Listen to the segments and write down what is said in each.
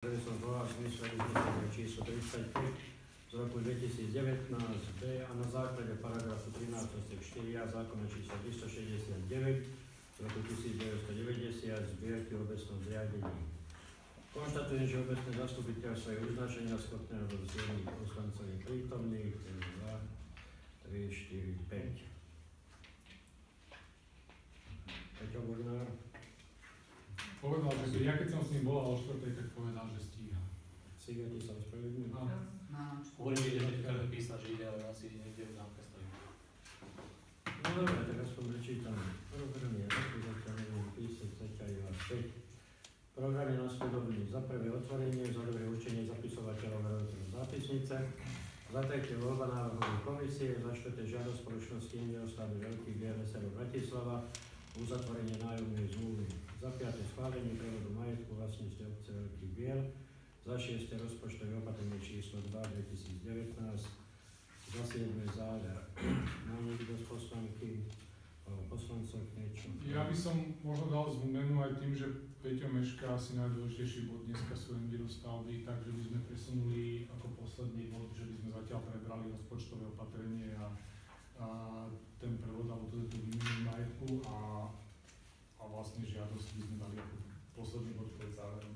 som zvolal v zmysle číslo 35 z roku 2019 B a na základe paragrafu 13 odsek 4 a zákona číslo 369 z roku 1990 zbierky v obecnom zriadení. Konštatujem, že obecné zastupiteľstvo je uznačenia schopné alebo vzdielných poslancov je prítomných. 2, 3, 4, 5. Peťo Bognár. Povedal, že ja keď som s ním bol o 4. tak povedal, že stíha. Sigati sa ospravedlňujem. Áno. Hovorím, že ide každé písať, že ide, ale asi niekde v zámke stojí. No dobre, tak aspoň prečítam. Program je zatiaľ je vás 5. Program je nasledovný. Za prvé otvorenie, za druhé určenie zapisovateľov veroviteľov zápisnice, za tretie voľba návrhovej komisie, za štvrté žiadosť spoločnosti Ingeostavy Veľký SRO Bratislava, uzatvorenie nájomnej zmluvy, za piaté schválenie prevodu majetku vlastníctve obce Veľký Biel, za šieste rozpočtové opatrenie číslo 2 2019, za siedme záver. Má niekto z poslanky, alebo poslancov niečo? Ja by som možno dal zmenu aj tým, že Peťo Meška asi najdôležitejší bod dneska sú envirostavby, takže by sme presunuli ako posledný bod, že by sme zatiaľ prebrali rozpočtové opatrenie a, a ten prevod alebo to tú majetku a, a vlastne žiadosť by sme dali ako posledný bod pred záverom.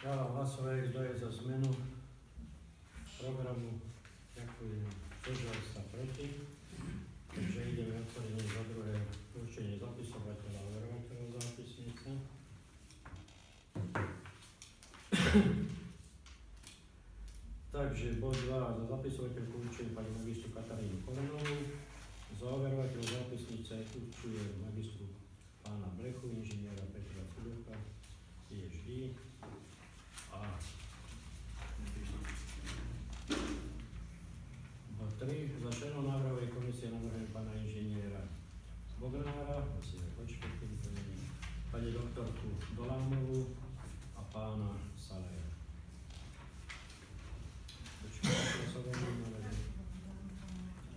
Dávam hlasovať, kto je za zmenu programu. Ďakujem. Zdržal sa proti. Takže ideme otvorenie za druhé určenie zapisovateľa a overovateľa zápisnice. Takže bod 2 za zapisovateľku určujem pani magistru Katarínu Korenovú. Za overovateľ zápisnice určujem magistru pána Blechu, inžiniera Petra Cuducha, PhD. A bod 3 za členov návrhovej komisie navrhujem pána inžiniera Bognára, asi aj počkajte, to nie je, pani doktorku Dolámovú a pána Salera. Počkajte, hlasovanie, ale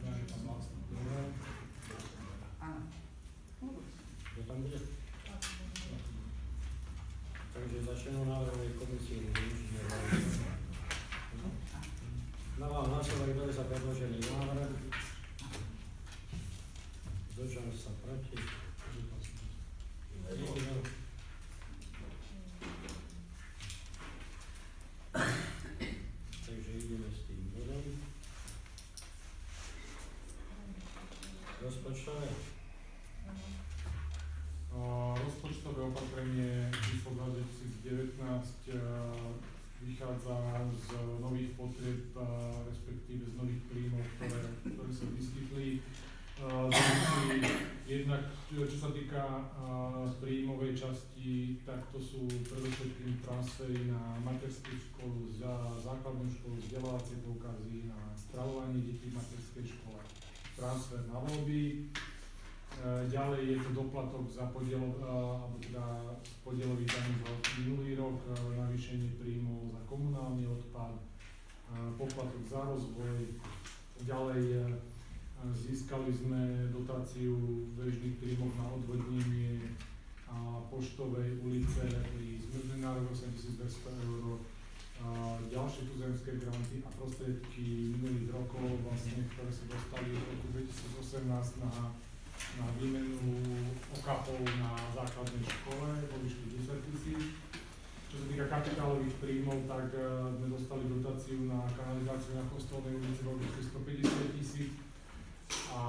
Dáme tam vlastne. Dobre, Áno. kto tam bude? Takže za členov návrhovej komisie Bognára. Dávam hlasovať, kto je predložený návrh. Zdržal sa proti. Takže ideme s tým bodom. Rozpočtové. A Rozpočtové opatrenie číslo 2019 a, vychádza z nových potrieb, a, respektíve z nových príjmov, ktoré, ktoré sa vyskytli. A, závisí Jednak, čo čo sa týka príjmovej časti, tak to sú predovšetkým transfery na materskú školu, za základnú školu, vzdelávacie poukazy, na stravovanie detí v materskej škole, transfer na voľby, E, Ďalej je to doplatok za podiel, e, alebo teda podielový daň za minulý rok, navýšenie príjmov za komunálny odpad, poplatok za rozvoj. Ďalej e, získali sme dotáciu bežných príjmoch na odvodnenie a poštovej ulice pri zmrzlý nárok 8200 eur. Ďalšie tuzemské granty a prostriedky minulých rokov, vlastne, ktoré sa dostali v roku 2018 na na výmenu okapov na základnej škole vo výške 10 tisíc. Čo sa týka kapitálových príjmov, tak eh, sme dostali dotáciu na kanalizáciu na Kostolnej ulici vo výške 150 tisíc a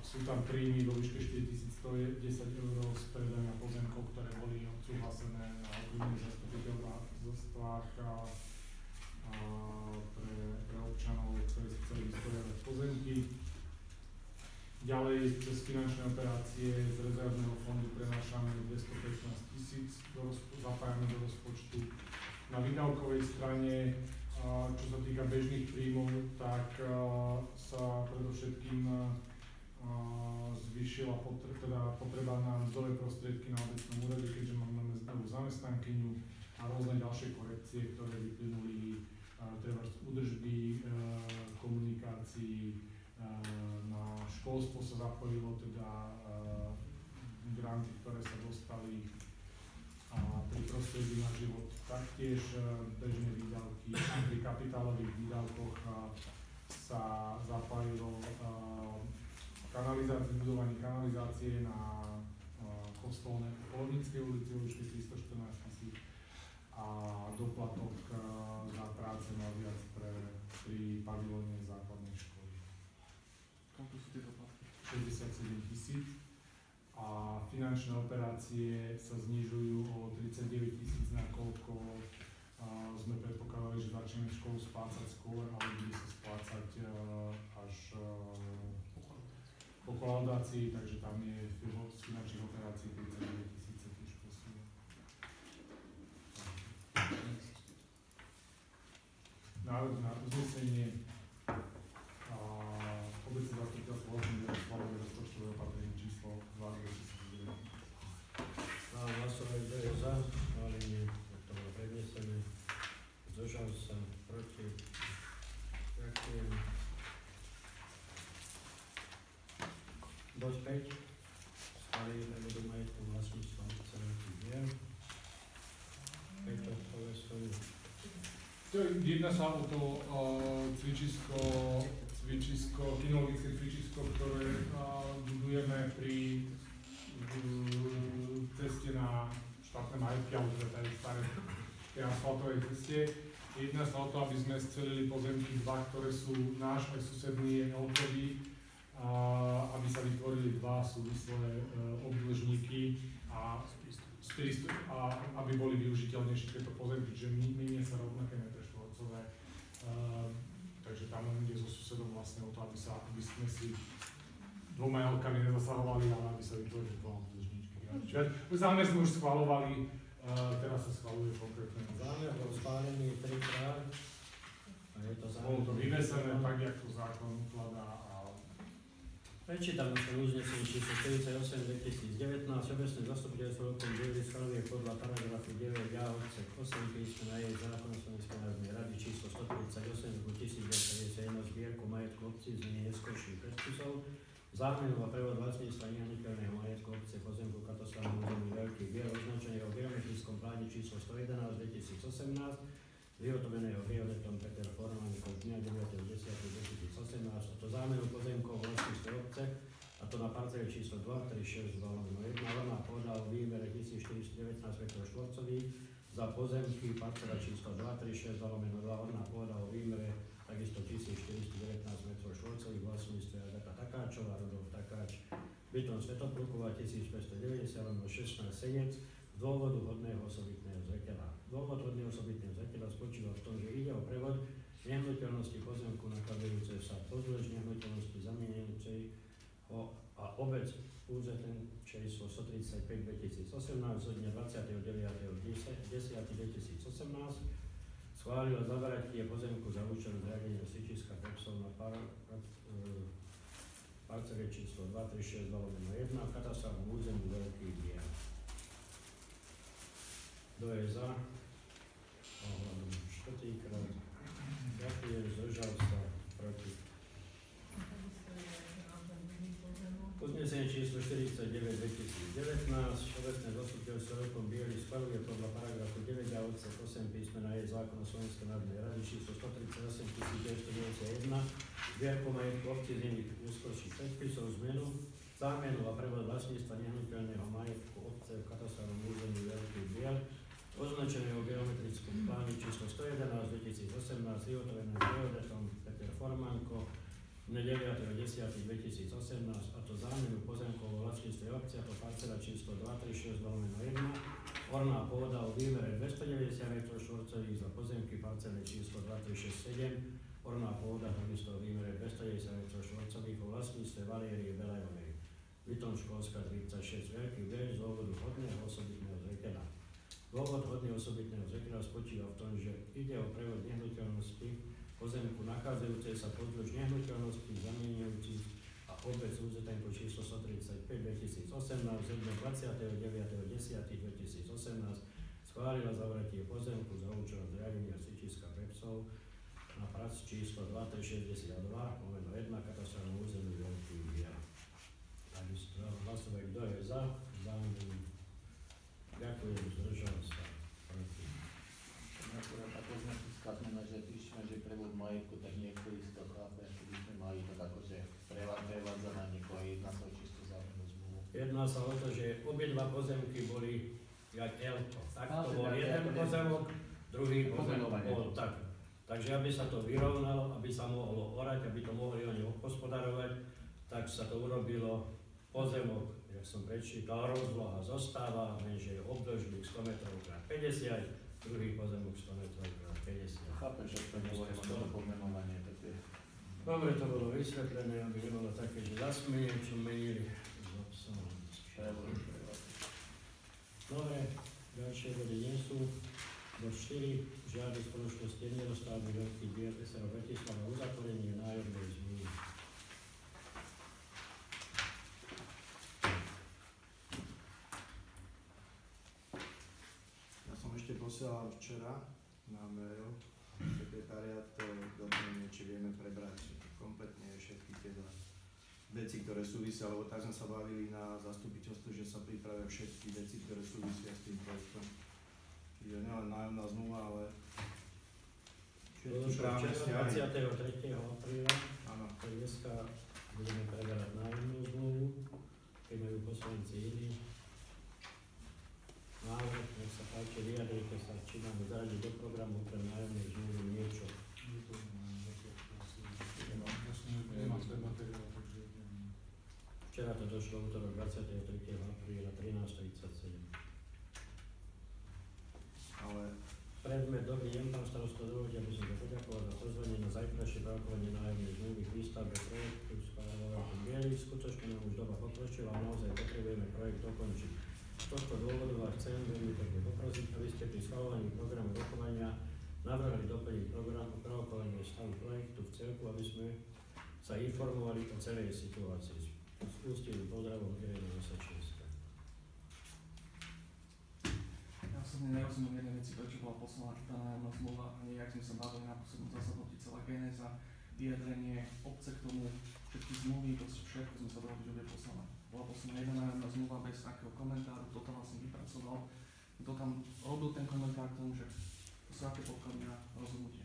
sú tam príjmy vo výške 4110 eur z predania pozemkov, ktoré boli odsúhlasené na obvinných zastupiteľstvách pre, pre občanov, ktorí si chceli vysporiadať pozemky. Ďalej cez finančné operácie z rezervného fondu prenášame 215 tisíc, zapájame do rozpočtu. Na výdavkovej strane, čo sa týka bežných príjmov, tak sa predovšetkým zvýšila potre- teda potreba na mzdové prostriedky na obecnom úrade, keďže máme novú zamestnankyňu a rôzne ďalšie korekcie, ktoré vyplynuli treba z údržby, e, komunikácií, e, na školstvo sa zapojilo teda granty, ktoré sa dostali a pri prostriedky na život taktiež e, bežné výdavky. Pri kapitálových výdavkoch e, sa zapájilo e, kanalizácie, budovanie kanalizácie na kostolné Polnickej ulici, uličke 314 tisíc a doplatok za práce naviac pre, pri pavilóne základnej školy. Koľko sú tie doplatky? 67 tisíc a finančné operácie sa znižujú o 39 tisíc, nakoľko a, sme predpokladali, že začneme školu splácať skôr, ale bude sa splácať a, až po kolaudácii, takže tam je z finančných operácií 39 tisíc sa tiež posunie. Návrh na uznesenie a obecné zastupiteľstvo vlastne schváluje rozpočtové opatrenie číslo 2 2009. A hlasovať, kto je za schválenie, tak to bolo prednesené. Zdržal sa proti. Ďakujem. 5. Schválenie prevodu majetku. Peťo, povedz svoju. To je- Jedná sa o to uh, cvičisko, cvičisko, kinologické cvičisko, ktoré uh, budujeme pri uh, ceste na štátne majetky, alebo teda tej starej tej asfaltovej ceste. Jedná sa o to, aby sme scelili pozemky dva, ktoré sú náš aj susedný Elkový, a aby sa vytvorili dva súvislé uh, obdĺžníky a a aby boli využiteľnejšie tieto pozemky, čiže menia sa rovnaké metre štvorcové. Uh, takže tam len ide so susedom vlastne o to, aby, sa, aby sme si dvoma jelkami nezasahovali, ale aby sa vytvorili dva obdĺžničky. Čiže zámer sme už schvalovali, uh, teraz sa schvaluje konkrétne. Zámer bol schválený trikrát. A je to zámer. Bolo to vyvesené tak, jak to zákon ukladá a Prečítam naše uznesenie číslo 48 2019. Obecné zastupiteľstvo rokom Bielý schvaluje podľa paragrafu 9 a odsek 8 písmena jej zákona Slovenskej národnej rady číslo 138 z roku 1991 zbierku majetku obcí z nej neskôrších predpisov. Zámenu a prevod vlastníctva nehnuteľného majetku obce pozemku katastrálneho území Veľký Biel označené o geometrickom pláne číslo 111 2018 vyhotoveného geodetom Peter Formanko z dňa 9.10.2018 a to zámenu pozemkov vlastníctve obce a to na parcele číslo 236 zvoleného 1 lomá pôda o výmere 1419 m2 za pozemky parcela číslo 236 zvoleného 2 orná pôda o výmere takisto 1419 m2 vlastníctve Agata Takáčová, Rudolf Takáč, bytom Svetopluková 1590 lomeno 16 Senec z dôvodu hodného osobitného zreteľa. Hodného osobitného zreteľa spočíva v tom, že ide o prevod nehnuteľnosti pozemku nakladajúce sa pozdĺž nehnuteľnosti zamienujúcej ho a obec UZN číslo 135 2018 zo dňa 29.10.2018 schválila zavratie pozemku za účelom zriadenia síčiska Pepsov na par, e, parcele číslo 236 lomeno 1 v katastrálnom území Veľký Biel. Kto je za? Ohľadom štvrtýkrát. Ďakujem, zdržal sa, proti. Uznesenie číslo 49 2019, Všeobecné zastupiteľstvo rokom Bielý schvaluje podľa paragrafu 9 a odsek 8 písmena je zákona Slovenskej národnej rady číslo 138 1991 zbierku majetku obcí z iných neskôrších predpisov zmenu, zámenu a prevod vlastníctva nehnuteľného majetku obce v katastrálnom území Veľký Biel označeného geometrickom pláne číslo 111 2018 vyhotovené geodetom Peter Formanko na 9.10.2018 a to zámenu pozemkov vo vlastníctve obce a to parcela číslo 236 lomeno 1 orná pôda o výmere 290 m2 za pozemky parcele číslo 2367 orná pôda takisto o výmere 290 m2 vo vlastníctve Valierie Belajovej Bytom školská 36 Veľký Biel z dôvodu hodného osobitného zreteľa. Dôvod hodného osobitného zreteľa spočíva v tom, že ide o prevod nehnuteľnosti pozemku nachádzajúcej sa pozdĺž nehnuteľnosti zamienujúci a obec úzetenko číslo 135 2018 zo dňa 29.10.2018 schválila zavratie pozemku za účelom zriadenia síčiska Pepsov na prac číslo 2362 lomeno 1 katastrálnom území Veľký Biel. Takisto hlasovať, kto je za, Záujem. Ďakujem, zdržal sa. Proti. Akurát ako sme tu zmena, že píšeme, že prevod majetku, tak niektorí si to chápe, že by sme mali tak akože prevádza na niekoho, jedná sa o čisto zájomnú zmluvu. Jedná sa o to, že obidva pozemky boli jak Elko. Tak Á, to bol jeden pozemok, druhý pozemok bol tak. Takže aby sa to vyrovnalo, aby sa mohlo orať, aby to mohli oni hospodarovať, tak sa to urobilo pozemok, jak som prečítal, rozloha zostáva, lenže je obdĺžnik 100 m x 50, druhý pozemok 100 m x 50. Chápem, že to nehovorím o to pomenovanie, tak je. Dobre to bolo vysvetlené, aby nebolo také, že zas sme niečo menili. s obsahom. Dobre, ďalšie body nie sú. Do 4 žiadne spoločnosti nedostávne veľký diel SR Bratislava uzatvorenie nájomnej zmluvy. Ja som ešte posielal včera na mail sekretariat to doplnenie, či vieme prebrať kompletne všetky tieto veci, ktoré súvisia, lebo tak sme sa bavili na zastupiteľstve, že sa pripravia všetky veci, ktoré súvisia s tým projektom. Čiže nielen nájomná zmluva, ale všetky právne včera vzťahy. 23. apríla, Áno. dneska budeme preberať nájomnú zmluvu, keď majú poslanci iní. Návrh, nech sa páči, vyjadrite sa, či nám zaradiť do programu niečo. Ten materiál, takže neviem. Včera to došlo útorok 23. apríla 13.37. Ale Predmet dobrý deň, pán starosta, dovolte, aby som sa poďakoval za pozvanie na zajtrajšie rokovanie nájomnej zmluvy k výstavbe projektu schváľovať biely. Skutočne nám už doba pokročila a naozaj potrebujeme projekt dokončiť. Tohto dôvodu vás chcem veľmi pekne poprosiť, aby ste pri schváľovaní programu rokovania navrhli doplniť program o rokovanie stavu projektu v celku, aby sme sa informovali o celej situácii. S ústivým pozdravom Irena Mesačínska. Ja osobne nerozumiem jednej veci, prečo bola poslaná tá nájomná zmluva a nie, jak sme sa bavili na poslednom zasadnutí, celá genéza, vyjadrenie obce k tomu, všetky zmluvy, proste všetko sme sa dohodli, že bude poslaná. Bola poslaná jedna nájomná zmluva bez akého komentáru, kto to vlastne vypracoval, kto tam robil ten komentár k tomu, že to sú aké podklady na rozhodnutie.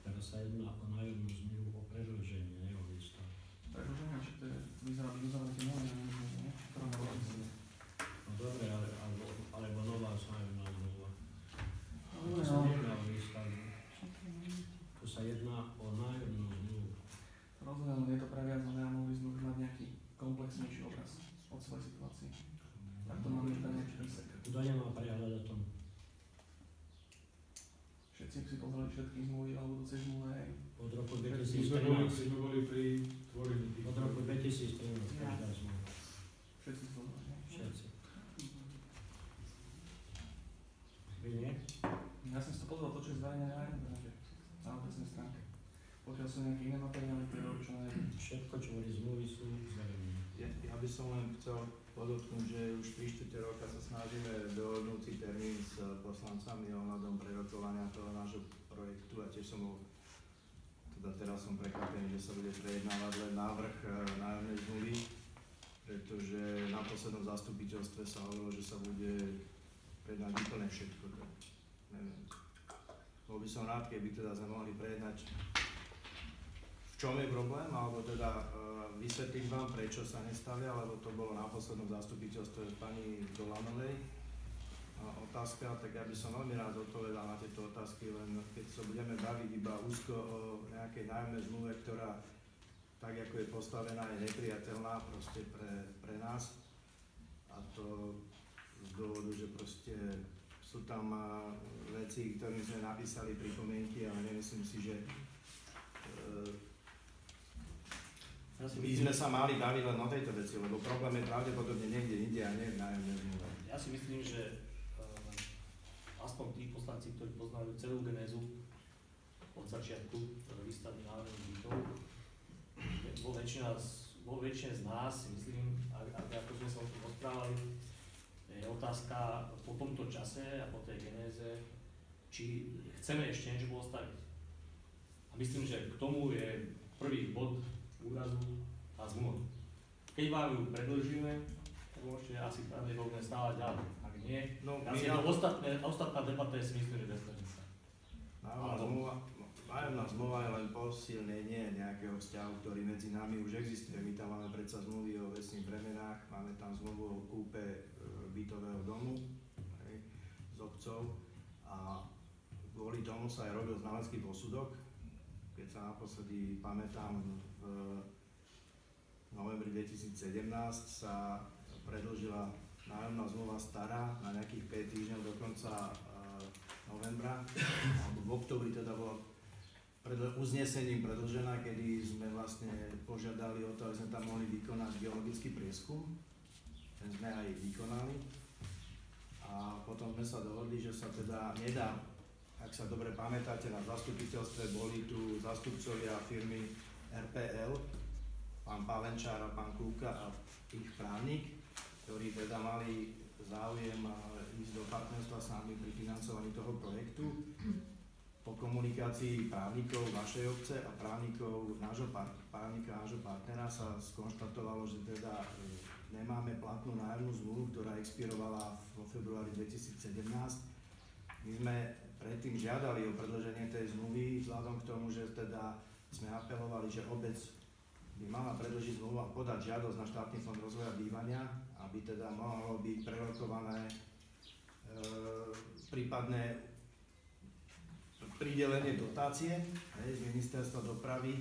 Teraz sa jedná o nájomnú zmluvu o predĺžení, nie o výstavbe. Predloženie, či to je, vyzerá byť uzavretie nové nájomné zmluvy, nie? No dobre, ale, alebo, alebo nová nájomná zmluva. No, Tu sa no. jedná o výstavbu. Tu sa jedná o nájomnú zmluvu. Rozumiem, len je to previazané a mohli sme už mať nejaký komplexnejší obraz o celej situácii. Tak to máme iba nejaký výsek. Kto nemá prehľad o tom? Pozreli všetky zmluvy o budúcej zmluve. hej. Od roku My sme boli, 2013. my sme boli pri tvorení tých. Od roku 2013 každá zmluva. Všetci hej. Všetci. Vy nie? Ja som si to pozrel, to, čo je zverejnené na internete, na obecnej stránke. Pokiaľ sú nejaké iné materiály, ktoré. Všetko, čo boli zmluvy, sú zverejnené. Ja, ja by som len chcel podotknúť, že už 3 čtvrte roka sa snažíme dohodnúť si termín s poslancami ohľadom prerokovania toho nášho projektu a tiež som bol, teda teraz som prekvapený, že sa bude prejednávať len návrh e, nájomnej zmluvy, pretože na poslednom zastupiteľstve sa hovorilo, že sa bude prejednať úplne všetko. Tak neviem. Bol by som rád, keby teda sme mohli prejednať čom je problém, alebo teda uh, vysvetliť vám, prečo sa nestavia, lebo to bolo na poslednom zastupiteľstve pani Dolanovej otázka, tak ja by som veľmi rád odpovedal na tieto otázky, len keď sa budeme baviť iba úzko o nejakej nájomnej zmluve, ktorá tak ako je postavená, je nepriateľná proste pre, pre nás. A to z dôvodu, že proste sú tam veci, ktorým sme napísali pripomienky, ale nemyslím si, že by myslím, sme sa mali baviť len o tejto veci, lebo problém je pravdepodobne niekde inde a nie v nájomnej zmluve. Ja si myslím, že aspoň tí poslanci, ktorí poznajú celú genézu od začiatku výstavby národných bytov, vo väčšina, vo väčšine z nás si myslím, ak, ak, ako sme sa o tom rozprávali, je otázka po tomto čase a po tej genéze, či chceme ešte niečo postaviť. A myslím, že k tomu je prvý bod úrazu a zmluva. Keď vám ju predlžíme, môžete asi pravdepodobne stávať ďalej. Nie, No, ja si to ostatné, ostatná debata je si myslím, že. Nájomná zmluva, nájomná zmluva je len posilnenie nejakého vzťahu, ktorý medzi nami už existuje. My tam máme predsa zmluvy o vecných bremenách, máme tam zmluvu o kúpe e, bytového domu hej, s obcov a kvôli tomu sa aj robil znalecký posudok. Keď sa naposledy pamätám, v novembri 2017 sa predlžila nájomná zmluva stará na nejakých 5 týždňov do konca e, novembra, alebo v oktobri teda bola uznesením predlžená, kedy sme vlastne požiadali o to, aby sme tam mohli vykonať geologický prieskum. Ten sme aj vykonali. A potom sme sa dohodli, že sa teda nedá, ak sa dobre pamätáte, na zastupiteľstve boli tu zastupcovia firmy RPL, pán Pavenčár a pán Kúka a ich právnik, ktorí teda mali záujem ísť do partnerstva s nami pri financovaní toho projektu. Po komunikácii právnikov vašej obce a právnikov nášho, právnika nášho partnera sa skonštatovalo, že teda e, nemáme platnú nájomnú zmluvu, ktorá expirovala vo februári 2017. My sme predtým žiadali o predĺženie tej zmluvy vzhľadom k tomu, že teda sme apelovali, že obec by mala predložiť zmluvu a podať žiadosť na štátny fond rozvoja bývania, aby teda mohlo byť prerokované e, prípadné pridelenie dotácie hej, z ministerstva dopravy,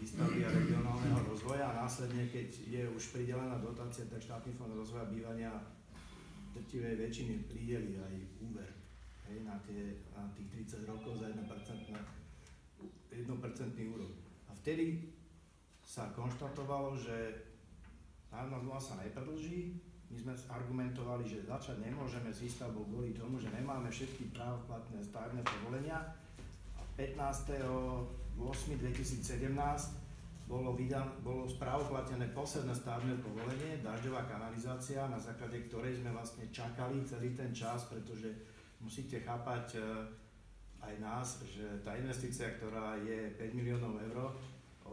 výstavby a regionálneho rozvoja a následne, keď je už pridelená dotácia, tak štátny fond rozvoja bývania drtivej väčšiny prideli aj úver hej, na, tie, na tých 30 rokov za 1%, na 1% úrok. A vtedy sa konštatovalo, že nájomná zmluva sa nepredlží. My sme argumentovali, že začať nemôžeme s výstavbou kvôli tomu, že nemáme všetky právoplatné stavebné povolenia. A 15.8.2017 bolo, vydan, bolo správoplatnené posledné stavebné povolenie, dažďová kanalizácia, na základe ktorej sme vlastne čakali celý ten čas, pretože musíte chápať e, aj nás, že tá investícia, ktorá je 5 miliónov eur,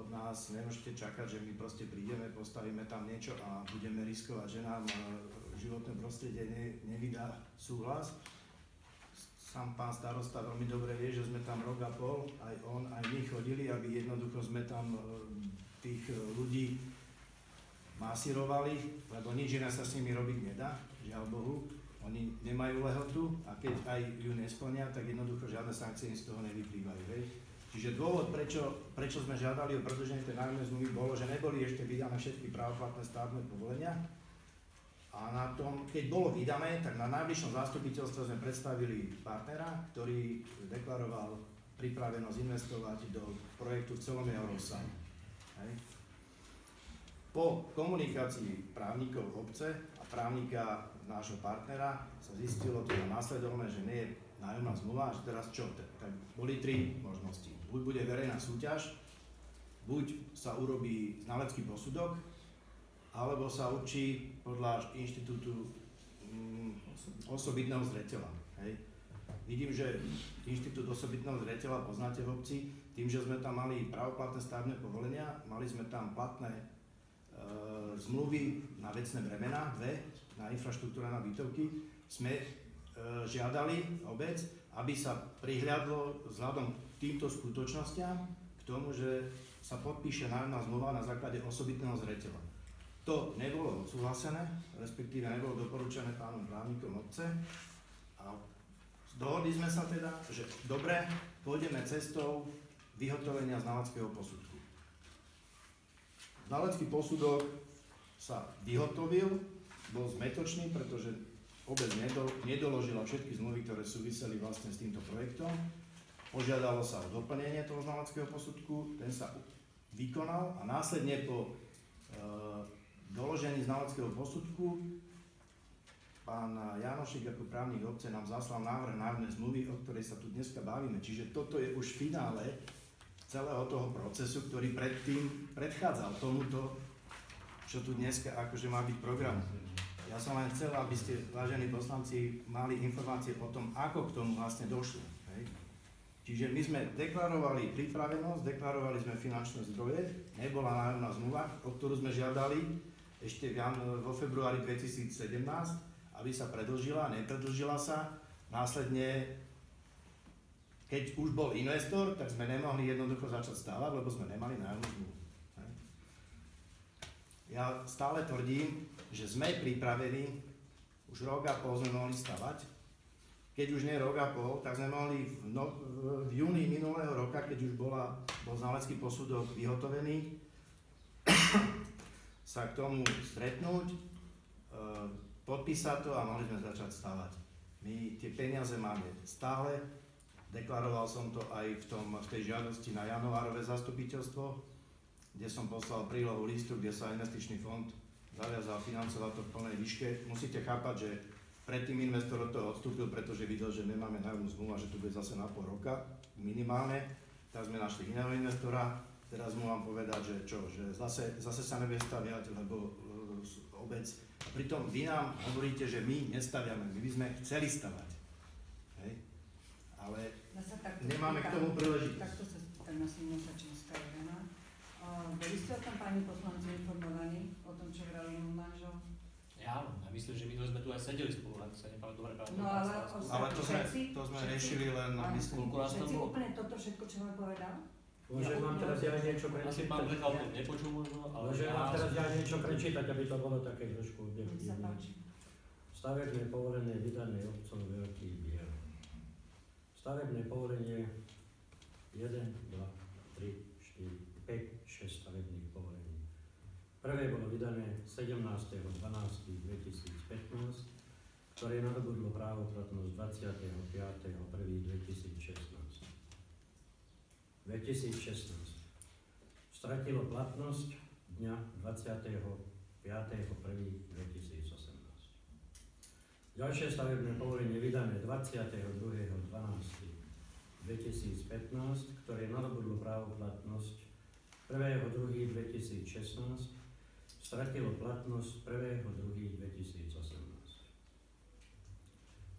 od nás nemôžete čakať, že my proste prídeme, postavíme tam niečo a budeme riskovať, že nám e, životné prostredie ne, nevydá súhlas. Sám pán starosta veľmi dobre vie, že sme tam rok a pol, aj on, aj my chodili, aby jednoducho sme tam e, tých e, ľudí masírovali, lebo nič iné sa s nimi robiť nedá, žiaľ Bohu. Oni nemajú lehotu a keď aj ju nesplnia, tak jednoducho žiadne sankcie z toho nevyplývajú. Hej. Čiže dôvod, prečo, prečo sme žiadali o predĺženie tej nájomnej zmluvy, bolo, že neboli ešte vydané všetky právoplatné stavebné povolenia. A na tom, keď bolo vydané, tak na najbližšom zastupiteľstve sme predstavili partnera, ktorý deklaroval pripravenosť investovať do projektu v celom jeho rozsahu. Po komunikácii právnikov obce a právnika nášho partnera sa zistilo teda následovné, že nie je nájomná zmluva, že teraz čo? Tak boli tri možnosti. Buď bude verejná súťaž, buď sa urobí znalecký posudok, alebo sa určí podľa inštitútu mm, osobitného zreteľa. Hej. Vidím, že inštitút osobitného zreteľa poznáte v obci, tým, že sme tam mali pravoplatné stavebné povolenia, mali sme tam platné e, zmluvy na vecné bremená, dve, na infraštruktúra na bytovky, sme e, žiadali obec, aby sa prihľadlo vzhľadom týmto skutočnostiam k tomu, že sa podpíše nájomná zmluva na základe osobitného zreteľa. To nebolo odsúhlasené, respektíve nebolo doporučené pánom právnikom obce a dohodli sme sa teda, že dobre, pôjdeme cestou vyhotovenia znaleckého posudku. Znalecký posudok sa vyhotovil, bol zmetočný, pretože obec nedol, nedoložila všetky zmluvy, ktoré súviseli vlastne s týmto projektom. Požiadalo sa o doplnenie toho znaleckého posudku, ten sa vykonal a následne po e, doložení znaleckého posudku pán Janošik ako právnik obce nám zaslal návrh národnej zmluvy, o ktorej sa tu dneska bavíme. Čiže toto je už finále celého toho procesu, ktorý predtým predchádzal tomuto, čo tu dneska akože má byť program. Ja som len chcel, aby ste, vážení poslanci, mali informácie o tom, ako k tomu vlastne došlo. Hej. Čiže my sme deklarovali pripravenosť, deklarovali sme finančné zdroje, nebola nájomná zmluva, o ktorú sme žiadali, ešte vo februári 2017, aby sa predlžila, nepredlžila sa. Následne, keď už bol investor, tak sme nemohli jednoducho začať stávať, lebo sme nemali nájomnú zmluvu. Ja stále tvrdím, že sme pripravení, už rok a pol sme mohli stavať. Keď už nie rok a pol, tak sme mohli v, no, v, júni minulého roka, keď už bola, bol znalecký posudok vyhotovený, sa k tomu stretnúť, e, podpísať to a mohli sme začať stavať. My tie peniaze máme stále, deklaroval som to aj v, tom, v tej žiadosti na januárové zastupiteľstvo, kde som poslal prílohu listu, kde sa investičný fond zaviazal financovať to v plnej výške. Musíte chápať, že predtým investor od toho odstúpil, pretože videl, že nemáme nájomnú zmluvu a že tu bude zase na pol roka minimálne. Tak sme našli iného investora. Teraz mu mám povedať, že čo, že zase, zase sa nevie staviať, lebo uh, obec. A pritom vy nám hovoríte, že my nestaviame, my by sme chceli stavať. Hej? Ale nemáme k tomu príležitosť. Takto sa spýtam Česká Irena. Boli ste o tom pani poslanci informovaní, o tom, čo vral môj manžel? Ja áno, ja myslím, že minule sme tu aj sedeli spolu, ak sa nepamätám dobre. No, ale Ale to sme, to sme riešili len na myslím. Všetci úplne toto všetko, čo vám povedal? Môžem vám teraz ja niečo Asi prečítať? pán Blechal to nepočul možno, ale Môžem vám teraz ja niečo prečítať, aby to bolo také trošku objektívne. Stavebné povolenie vydané obcom Veľký Biel. Stavebné povolenie 1, 2, 3, 4, 5, 6 stavebných povolení. Prvé bolo vydané 17.12.2015, ktoré nadobudlo právoplatnosť 25.1.2016. 2016. Stratilo platnosť dňa 25.1.2018. Ďalšie stavebné povolenie vydané 22.12.2015, ktoré nadobudlo právoplatnosť 1.2.2016, stratilo platnosť 1.2.2018.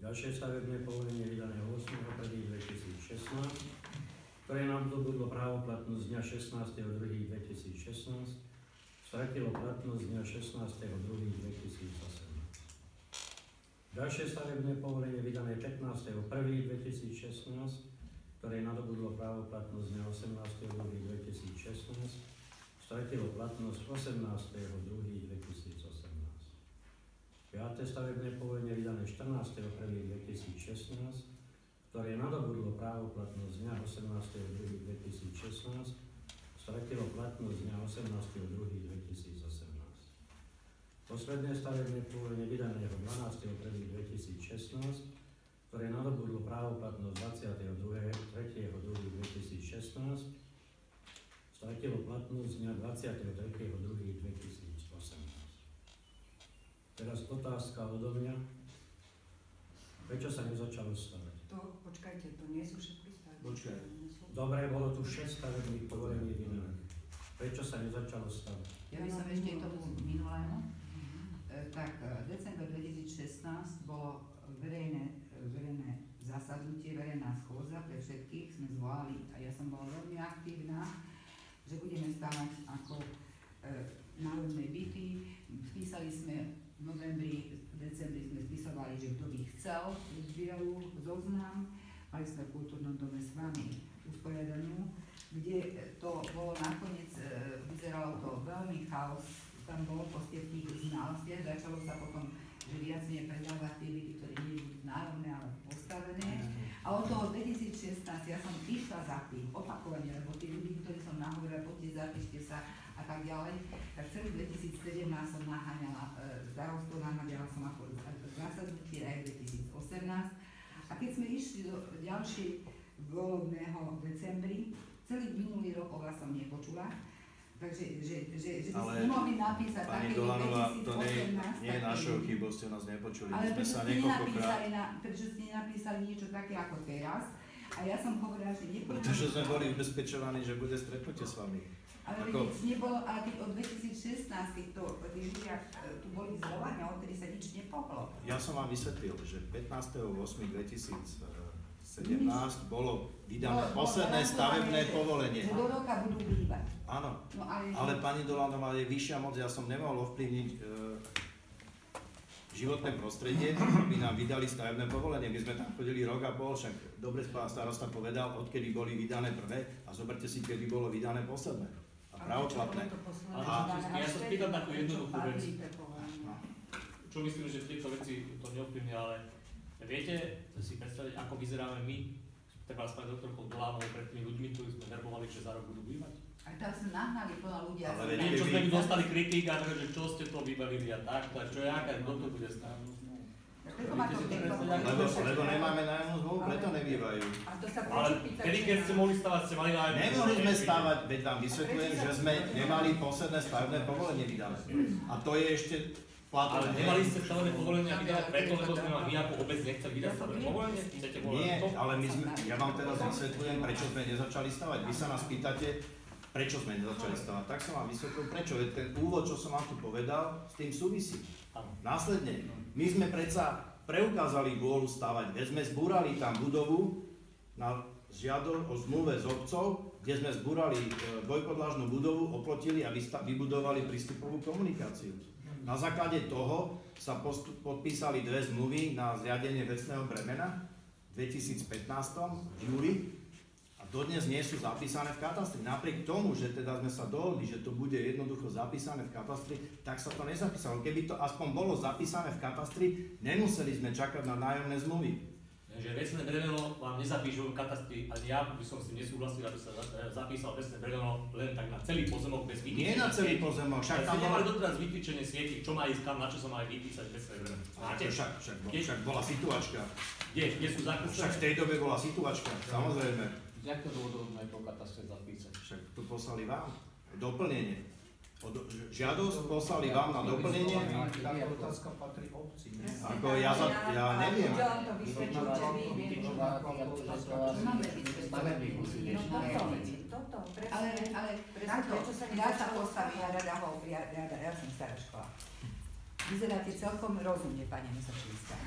Ďalšie stavebné povolenie vydané 8.1.2016, ktoré nám dobudlo právoplatnosť dňa 16.2.2016, stratilo platnosť dňa 16.2.2018. Ďalšie stavebné povolenie vydané 15.1.2016, ktoré nadobudlo právoplatnosť dňa 18.2.2016, stratilo platnosť 18.2.2018. Piaté stavebné povolenie vydané 14.1.2016, ktoré nadobudlo právoplatnosť dňa 18.2.2016, stratilo platnosť dňa 18.2.2018. Posledné stavebné povolenie vydané 12.1.2016, ktoré nadobudlo právoplatnosť 22.3.2016, stratilo platnosť dňa 23.2.2018. Teraz otázka odo mňa. Prečo sa nezačalo stavať? To, počkajte, to nie sú všetky stavby. Počkaj. Dobre, bolo tu 6 stavebných povolení vydaných. Prečo sa nezačalo stavať? Ja by som ešte tomu minulému, Mhm. e, tak e, december 2016 bolo verejné, verejné zasadnutie, verejná schôdza pre všetkých, sme zvolali a ja som bola veľmi aktívna, že budeme stávať ako e, národné byty. Spísali sme v novembri, v decembri sme spisovali, že kto by chcel zbielu zoznam. Mali sme v kultúrnom dome s vami usporiadanú, kde to bolo nakoniec, e, vyzeralo to veľmi chaos, tam bolo proste v tých znalostech, začalo sa potom, že viac menej predávať tie byty, ktoré nie národné, ale postavené. A od toho 2016 ja som išla za tým opakovane, lebo tí ľudí, ktorí som nahovorila, poďte, zapíšte sa a tak ďalej, tak celý 2017 som naháňala, e, starostov naháňala som ako za- zasadnutie aj 2018. A keď sme išli do ďalšej volebného decembri, celý minulý rok o vás som nepočula, takže že, že, že by Ale ste mohli napísať Pani také Dolanová, to nie, 2018, nie je našou chybou, ste nás nepočuli. Ale sme sa niekoľkokrát, na, prečo ste nenapísali niečo také ako teraz? A ja som hovorila, že nepočula. pretože sme boli ubezpečovaní, že bude stretnutie s vami. Ale ako- nebolo, ale keď od 2016, keď to, tí ľudia e, tu boli zvolení, a odtedy sa nič nepohlo. Ja som vám vysvetlil, že 15.8.2017 bolo vydané bolo posledné stavebné povolenie. Do roka budú bývať. Áno, No ale, ale pani Dolanová je vyššia moc, ja som nemohol ovplyvniť e, životné prostredie, aby nám vydali stavebné povolenie. My sme tam chodili rok a pol, však dobre pán starosta povedal, odkedy boli vydané prvé a zoberte si, kedy bolo vydané posledné a pravoplatné. A- ja sa spýtam takú jednoduchú vec. No. Čo myslím, že tieto veci to neovplyvňuje, ale viete si predstaviť, ako vyzeráme my, treba s pani doktorkou Dolánovou pred tými ľuďmi, ktorí sme verbovali, že za rok budú bývať? Aj tam sme nahnali plno ľudia. Ale Nie, čo sme my dostali kritik a že čo ste to vybavili a tak, to je čo jaká, kto to bude stáť. Lebo, lebo nemáme nájomnú zmluvu, preto nebývajú. A to sa Ale kedy, keď ste mohli stavať, ste mali nájomnú. Nemohli sme stávať, veď vám vysvetľujem, že sme nemali posledné stavebné povolenie vydané. A to je ešte Ale nemali ste stavebné povolenia vydať preto, lebo sme my ako obec nechceli vydať stavebné povolenie? Chcete Nie, ale my sme, ja vám teraz vysvetľujem, prečo sme nezačali stavať. Vy sa nás pýtate, prečo sme nezačali stavať. Tak som vám vysvetlil, prečo. Veď ten úvod, čo som vám tu povedal, s tým súvisí. Následne, my sme predsa preukázali vôľu stavať, veď sme zbúrali tam budovu na žiadosť o zmluve s obcov, kde sme zbúrali e, dvojpodlažnú budovu, oplotili a vybudovali prístupovú komunikáciu. Na základe toho sa podpísali dve zmluvy na zriadenie vecného bremena v 2015 v júli a dodnes nie sú zapísané v katastri. Napriek tomu, že teda sme sa dohodli, že to bude jednoducho zapísané v katastri, tak sa to nezapísalo. Keby to aspoň bolo zapísané v katastri, nemuseli sme čakať na nájomné zmluvy. Že vecné bremeno vám nezapíšu v katastri, ani ja by som si nesúhlasil, aby sa za- zapísalo vecné bremeno len tak na celý pozemok bez Nie vytýčenia na celý pozemok, však Však tam bola, doteraz vytýčenie sieti, čo má ísť kam, na čo sa má aj vypísať vecné bremeno. Máte? však, však, však bola situačka. Kde, kde sú Však zakreslené? v tej dobe bola situačka, samozrejme. Z jakého dôvodu sme po katastre zapísať? Však tu poslali vám doplnenie. Žiadosť poslali vám na doplnenie. Táto otázka patrí obci. Ako ja, za, ja neviem. No. Ale, ale takto, dá sa postaviť, ja rada ho, ja, rada, ja som stará škola. Vyzeráte celkom rozumne, pani Mesačínska.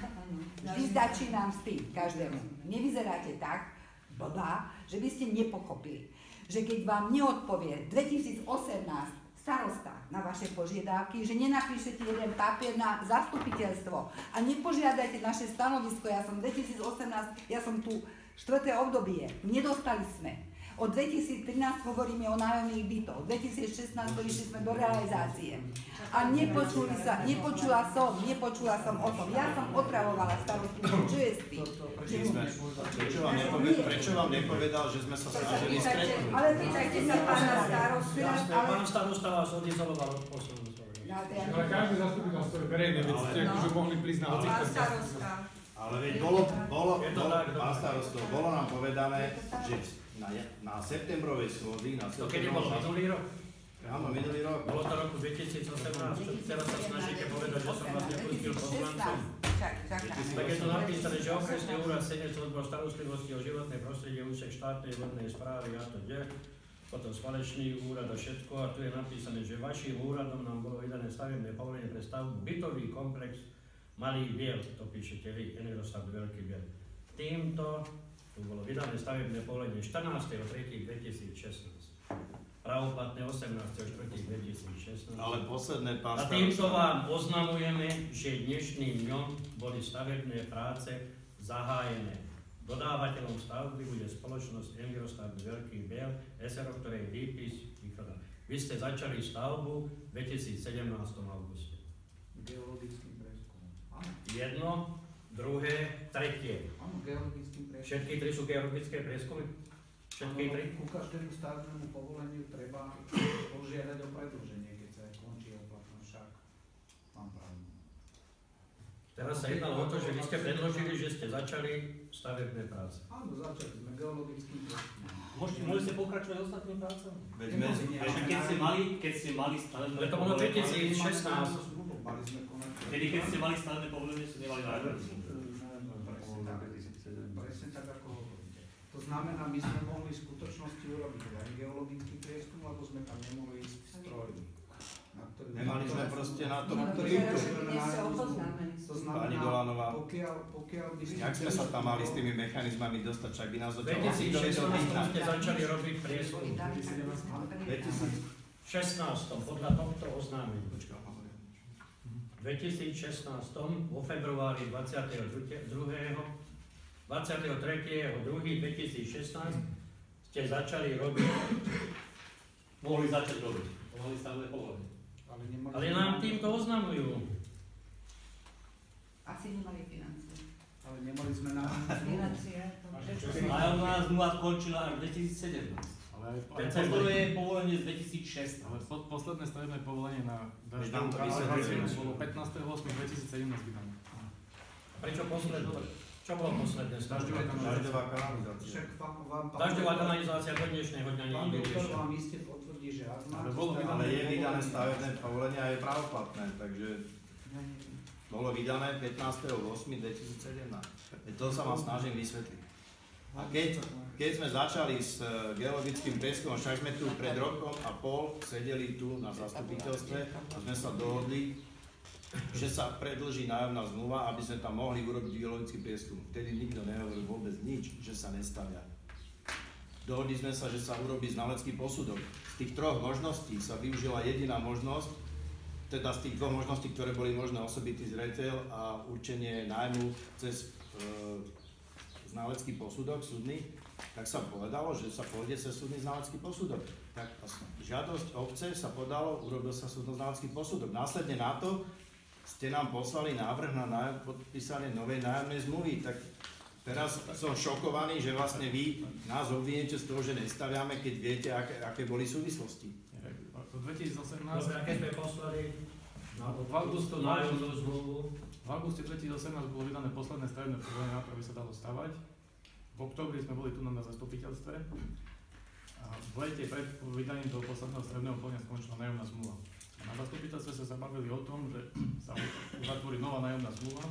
Vždy začínam s tým, každému. Nevyzeráte tak, blbá, že by ste nepochopili, že keď vám neodpovie 2018 starosta na vaše požiadavky, že nenapíšete jeden papier na zastupiteľstvo a nepožiadajte naše stanovisko. Ja som 2018, ja som tu štvrté obdobie, nedostali sme. Od 2013 hovoríme o nájomných bytoch, 2016 išli sme do realizácie. A nepočuli sa, nepočula som, nepočula som o tom. Ja som otravovala starostu, čo je s tým? Prečo, vám nepoved, prečo vám nepovedal, že sme sa snažili stretnúť? Ale pýtajte sa pána starostu, pán starosta vás odizoloval od slovenska. No, to Ale každé zastupiteľstvo je verejné, veď ste No. akože mohli prísť na hoci Pán kto starosta. Ale veď bolo, bolo, to bolo, pán starosto, bolo nám povedané, že na, na septembrovej schôdzi, na To kedy bol septembrovej, minulý rok? áno, minulý rok, Bolo to roku 2018, čo teraz sa snažíte povedať, že som vás nepustil poslancom. Tak je to napísané, že okresný úrad Senec odbor starostlivosti o životné prostredie, úsek štátnej vodnej správy a to kde, potom spalečný úrad a všetko a tu je napísané, že vašim úradom nám bolo vydané stavebné povolenie pre stavbu bytový komplex Malý Biel, to píšete vy, Enerostat Veľký Biel. Týmto bolo vydané stavebné povolenie 14.3.2016. Pravoplatné 18.4.2016. ale posledné pán A týmto vám oznamujeme, že dnešným dňom boli stavebné práce zahájené. Dodávateľom stavby bude spoločnosť Envirostat Veľký Biel, SRO, ktorej výpis vychádza. Vy ste začali stavbu v 2017 auguste. Geologickým prieskumom. Áno, Jedno, druhé, tretie. áno, geologickým prieskumom. Všetky tri sú geologické prieskumy? Všetky tri? Ku každému stavebnému povoleniu treba požiadať o predĺženie, keď sa končí oplatnosť však. Mám pravdu. Teraz sa jednalo o to, že vy ste predložili, že ste začali stavebné práce. Áno, začali sme geologickým prieskumom. Môžete, mohli ste pokračovať ostatnými prácami? veď sme, Takže keď ste mali, keď ste mali stavebné Ale to bolo povolenie, 2016. Mali sme konať. Kedy keď ste mali stavebné povolenie, ste nemali nájomné. Presne tak. Presne tak, ako hovoríte. To znamená, my sme mohli v skutočnosti urobiť len geologický prieskum, lebo sme tam nemohli ísť v stroji. Na ktorý... Nemali sme proste na to ste oboznámení. To Pani znamená, pokiaľ, pokiaľ by ste... jak sme sa tam mali s tými mechanizmami dostať, však by nás do toho asi to vedel 2016 vyhnať. ste začali robiť prieskum. Boli dali, tak by sme ho privítali. 16. podľa tohto oznámenia. Počkaj, hovorím. V 2016 vo februári 22. 23.2.2016 ste začali robiť, Mohli začať robiť. Mohli stavné povolenie. Ale, nemali ale nám týmto oznamujú. Asi nemali financie. Ale nemali sme na... Financie, Nájomná zmluva skončila až v 2017. Ale. Poprvé povolenie z 2016. ale po, posledné stavebné povolenie na vysvetlili. bolo 15.8.2017 vydané. Prečo posledné? Čo bolo posledné Dažďová kanalizácia. Však vám, vám pán, Dažďová kanalizácia do dnešného dňa nie pán je vyriešená. vám iste potvrdí, že ak máte Ale je vydané stavebné povolenie a je právoplatné, takže bolo vydané 15.8.2017. Veď To sa vám snažím vysvetliť. A keď, keď sme začali s e, geologickým prieskumom, však sme tu pred rokom a pol sedeli tu na zastupiteľstve a sme sa dohodli, že sa predlží nájomná zmluva, aby sme tam mohli urobiť geologický prieskum. Vtedy nikto nehovoril vôbec nič, že sa nestavia. Dohodli sme sa, že sa urobí znalecký posudok. Z tých troch možností sa využila jediná možnosť, teda z tých dvoch možností, ktoré boli možné osobitý zreteľ a určenie nájmu cez e, znalecký posudok súdny, tak sa povedalo, že sa pôjde cez súdny znalecký posudok. Tak s- žiadosť obce sa podalo, urobil sa súdno-znalecký posudok. Následne na to ste nám poslali návrh na podpísanie novej nájomnej zmluvy, tak teraz som šokovaný, že vlastne vy nás obviniete z toho, že nestaviame, keď viete, aké, aké boli súvislosti. V 2018, Dobre, a keď sme poslali na V augustu nájomnú zmluvu, v auguste 2018 bolo vydané posledné stavebné povolenie na to, aby sa dalo stavať. V oktobri sme boli tu na zastupiteľstve. A v lete pred vydaním toho posledného stavebného povolenia skončila nájomná zmluva. Na zastupiteľstve sa sa bavili o tom, že sa uzatvorí nová nájomná zmluva.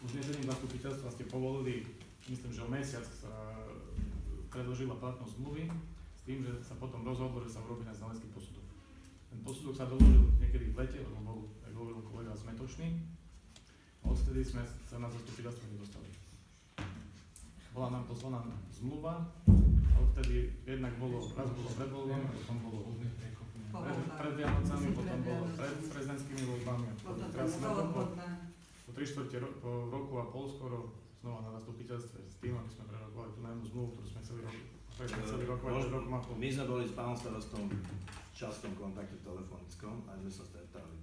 Uznesením zastupiteľstva ste povolili, myslím, že o mesiac sa predložila platnosť zmluvy s tým, že sa potom rozhodlo, že sa urobí na znalecký posudok. Ten posudok sa doložil niekedy v lete, lebo bol, jak hovoril kolega, zmetočný. A odtedy sme sa na zastupiteľstvo nedostali. Bola nám poslaná zmluva a odtedy jednak bolo, raz bolo pred voľbami, potom bolo pred, pred Vianocami, Pred potom bolo pred prezidentskými voľbami. Teraz sme po, po 3 čtvrte ro, po roku a pol skoro znova na zastupiteľstve s tým, aby sme prerokovali tú najmú zmluvu, ktorú sme chceli, ro- ktorú sme chceli rokovať pred rokom a pol. My sme boli s pánom starostom v častom kontakte telefonickom a sme sa stretali.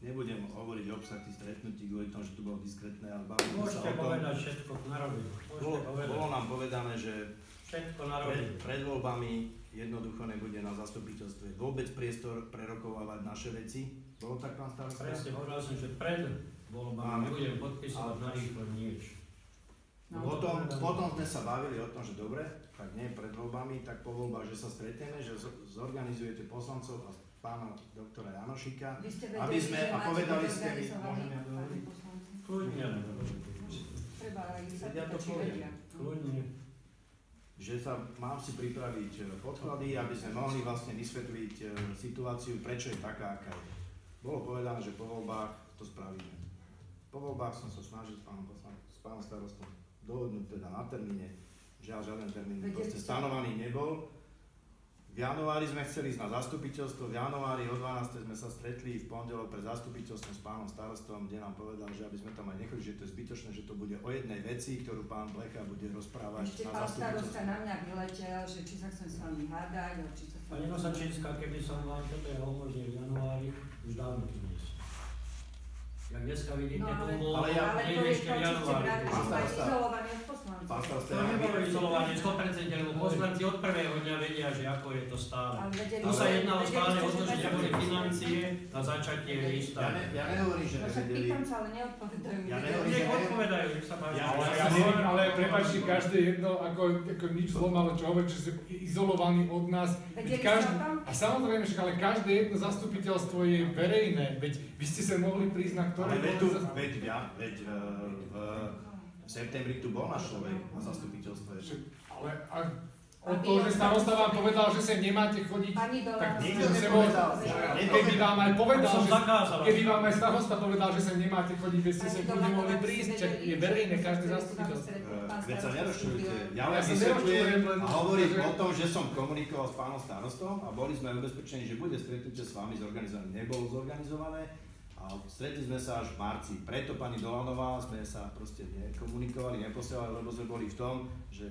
Nebudem hovoriť o obsah tých stretnutí kvôli tomu, že tu bolo diskrétne, ale bavili sme sa môžete o tom. povedať všetko na rovinu. Bolo, bolo nám povedané, že všetko na pred, rovinu. pred voľbami jednoducho nebude na zastupiteľstve vôbec priestor prerokovávať naše veci. Bolo tak, pán starosta? Presne, hovoril som, že pred voľbami nebudem podpisovať na rýchlo nič. No, Potom, to povedané. potom sme sa bavili o tom, že dobre, tak nie pred voľbami, tak po voľbách, že sa stretneme, že zorganizujete poslancov a pána doktora Janošika. Vy ste Aby vedeli, sme- a povedali ste mi, organizovaní, môžem ja poslanci? Kľudne, Treba pýtať, či poviem. vedia. kľudne. Že sa mám si pripraviť e, podklady, aby sme mohli vlastne vysvetliť e, situáciu, prečo je taká, aká je. Bolo povedané, že po voľbách to spravíme. Po voľbách som sa snažil s pánom, s pánom starostom dohodnúť teda na termíne, žiaľ žiaden termín proste ste- stanovaný nebol. V januári sme chceli ísť na zastupiteľstvo, v januári o 12. sme sa stretli v pondelok pred zastupiteľstvom s pánom starostom, kde nám povedal, že aby sme tam aj nechodili, že to je zbytočné, že to bude o jednej veci, ktorú pán Plecha bude rozprávať Ešte na pán starosta na mňa vyletel, že či sa chcem s vami hádať, či sa s Pani. Nosačinská, keby som vám toto ja umožnil v januári, už dávno nie som. Jak dneska vidíte, No, ale- bol Ale ja- Ale to je to, čo ste brali, že Pán sme starosta. izolovaní od poslancov. Pán starosta, To ja nebolo izolovanie 100% lebo poslanci od prvého dňa vedia, že ako je to stále. Tu sa jednalo stále o to, že neboli financie na začatie Ja, lista. ne, ja nehovorím, že No nevedeli. pýtam sa, ale neodpovedajú. Ja nehovorím, Nech odpovedajú, nech sa páči. Ja- Ale, ja ja ale prepáčte, každé jedno, ako, ako nič zlom, ale čo hovorí, že ste izolovaní od nás. Veď Vedeli každý, a samozrejme, ale každé jedno zastupiteľstvo je verejné, veď vy ste sa mohli prísť na ktoré... Ale veď tu, veď, ja, veď uh, v, v septembri tu bol náš človek na zastupiteľstve. Ale a, O to, že starosta vám povedal, že sem nemáte chodiť, tak nikto nepovedal. keby vám aj povedal, že. Keby vám aj starosta povedal, že sem nemáte chodiť, veď ste sem Dola, kľudne mohli to prísť, čak je verejné, že každé sa zastupiteľstvo. Veď sa vstúpil. Ja len vysvetľujem a hovorím že- o tom, že som komunikoval s pánom starostom a boli sme ubezpečení, že bude stretnutie s vami zorganizované. Nebolo zorganizované a stretli sme sa až v marci. Preto pani Dolanová sme sa proste nekomunikovali, neposielali, lebo sme boli v tom, že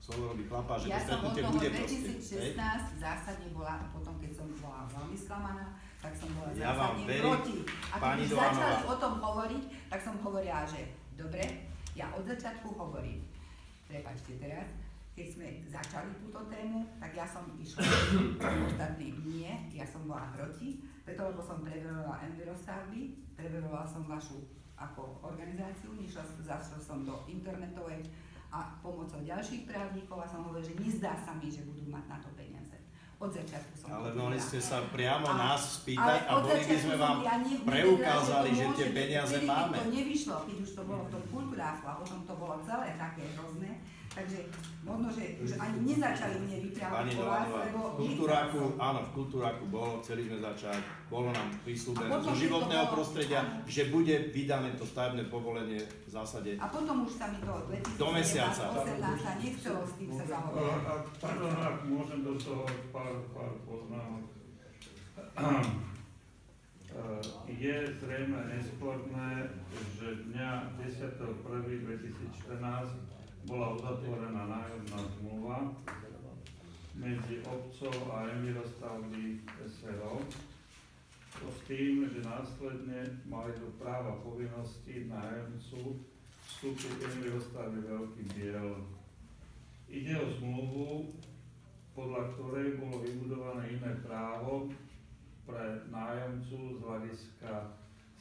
slovo robí chlapa, že Ja to som stretnutie bude proste. hej. 2016 zásadne bola, a potom keď som bola veľmi sklamaná, tak som bola Ja zásadne verím, proti. A keď začali o tom hovoriť, tak som hovorila, že dobre, ja od začiatku hovorím, prepačte teraz, keď sme začali túto tému, tak ja som išla, ostatní nie, ja som bola proti, preto lebo som preverovala Envirostavby, preverovala som vašu ako organizáciu, išla, zašla som do internetovej a pomocou ďalších právnikov a som hovorila, že nezdá sa mi, že budú mať na to peniaze. Od začiatku som Ale mohli vedela. ste sa priamo A- nás spýtať a boli by sme vám ja ne- preukázali, že to tie môže- peniaze máme. Keď to nevyšlo, keď už to bolo v tom kultúráku a potom to bolo celé také hrozné, takže možno, že už ani nezačali mne vyprávať o vás, lebo v kultúráku, áno, v kultúráku bolo, chceli sme začať, bolo nám prislúbené zo životného bolo- prostredia, áno. že bude vydané to stavebné povolenie v zásade. A potom už sa mi to 2018 Do mesiaca. sa nechcelo s tým sa zahovoriť. Ak, pardon, ak môžem do toho pár, pár poznámok. Je zrejme nesporné, že dňa 10.1.2014 bola uzatvorená nájomná zmluva medzi obcov a Emirostavby SRO. To s tým, že následne mali do práva povinnosti nájomcu vstúpiť Emirostavby Veľký Biel. Ide o zmluvu, podľa ktorej bolo vybudované iné právo pre nájomcu z hľadiska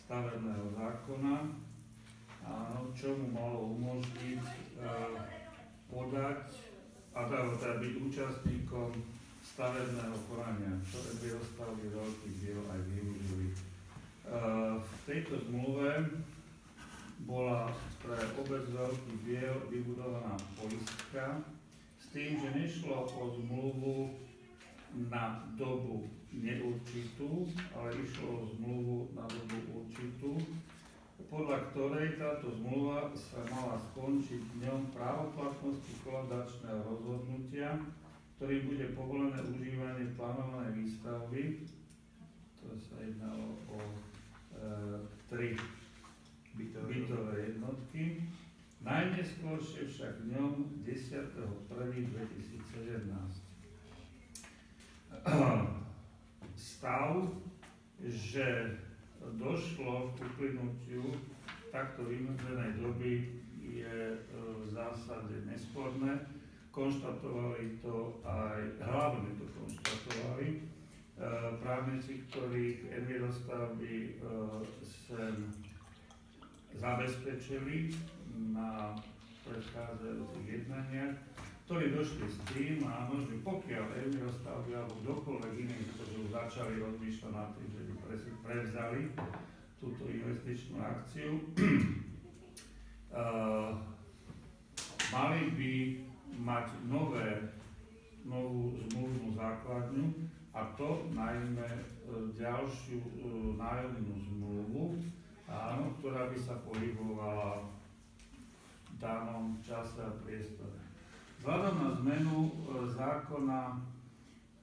stavebného zákona, áno, čo mu malo umožniť e, podať a teda, byť účastníkom stavebného konania, čo by rozstavili veľký diel aj využili. E, v tejto zmluve bola pre obec Veľký Biel vybudovaná poistka s tým, že nešlo o zmluvu na dobu neurčitú, ale išlo o zmluvu na dobu určitú, podľa ktorej táto zmluva sa mala skončiť dňom právoplatnosti koladačného rozhodnutia, ktorým bude povolené užívanie plánovanej výstavby, to sa jednalo o e, tri bytové jednotky, najneskôršie však dňom 10.1.2017. Stav, že došlo k uplynutiu takto vymedzenej doby je e, v zásade nesporné. Konštatovali to aj, hlavne to konštatovali, e, právnici, ktorých Envirostavby e, sem zabezpečili na predchádzajúcich jednaniach, ktorí došli s tým, áno, že pokiaľ Envirostavby alebo kdokoľvek iný, ktorí začali rozmýšľať nad tým, že by pre- prevzali túto investičnú akciu, uh, mali by mať nové, novú zmluvnú základňu a to najmä e, ďalšiu e, nájomnú zmluvu, áno, ktorá by sa pohybovala v danom čase a priestore. Vzhľadom na zmenu e, zákona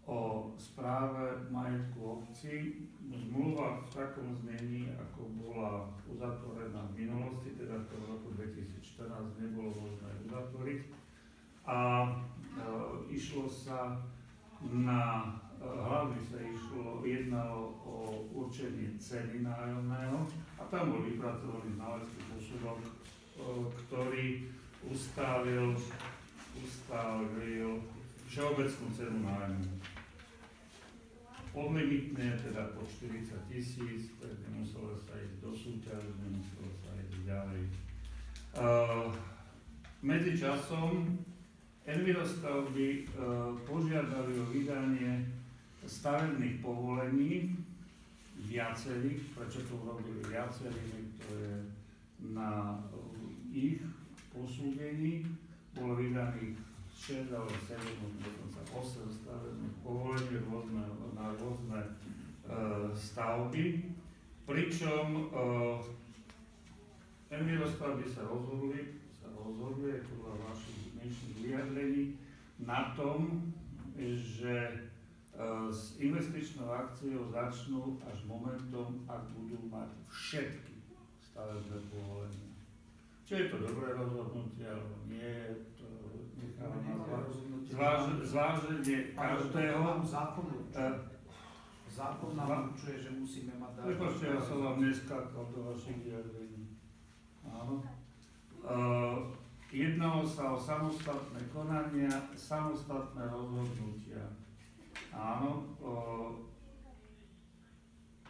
o správe majetku obcí, zmluva v takom znení, ako bola uzatvorená v minulosti, teda v tom roku 2014 nebolo možné uzatvoriť. A e, išlo sa na, e, hlavne sa išlo, jednalo o určenie ceny nájomného a tam bol vypracovaný znalecký posudok, e, ktorý ustavil, ustavil všeobecnú cenu nájmu. Podlimitne, teda po 40 tisíc, nemuselo sa ísť do súťaže, nemuselo sa ísť ďalej. Uh, medzi časom Envirostavby uh, požiadali o vydanie stavebných povolení viacerých, prečo to urobili viacerými, to je na ich posúdení, bolo vydaných 6 alebo 7, možno dokonca 8 stavebných povolení rôzne, na rôzne e, stavby. Pričom e, Emirostavby sa rozhodli, sa rozhodli podľa vašich dnešných vyjadrení na tom, že e, s investičnou akciou začnú až momentom, ak budú mať všetky stavebné povolenia. Či je to dobré rozhodnutie, alebo nie, zváženie každého. Nám zákon určuje. E, Zákon nám určuje, že musíme mať dať. Prepačte, ja som vám neskákal do vašich vyjadrení. Áno. Uh, jednalo sa o samostatné konania, samostatné rozhodnutia. Áno. Uh,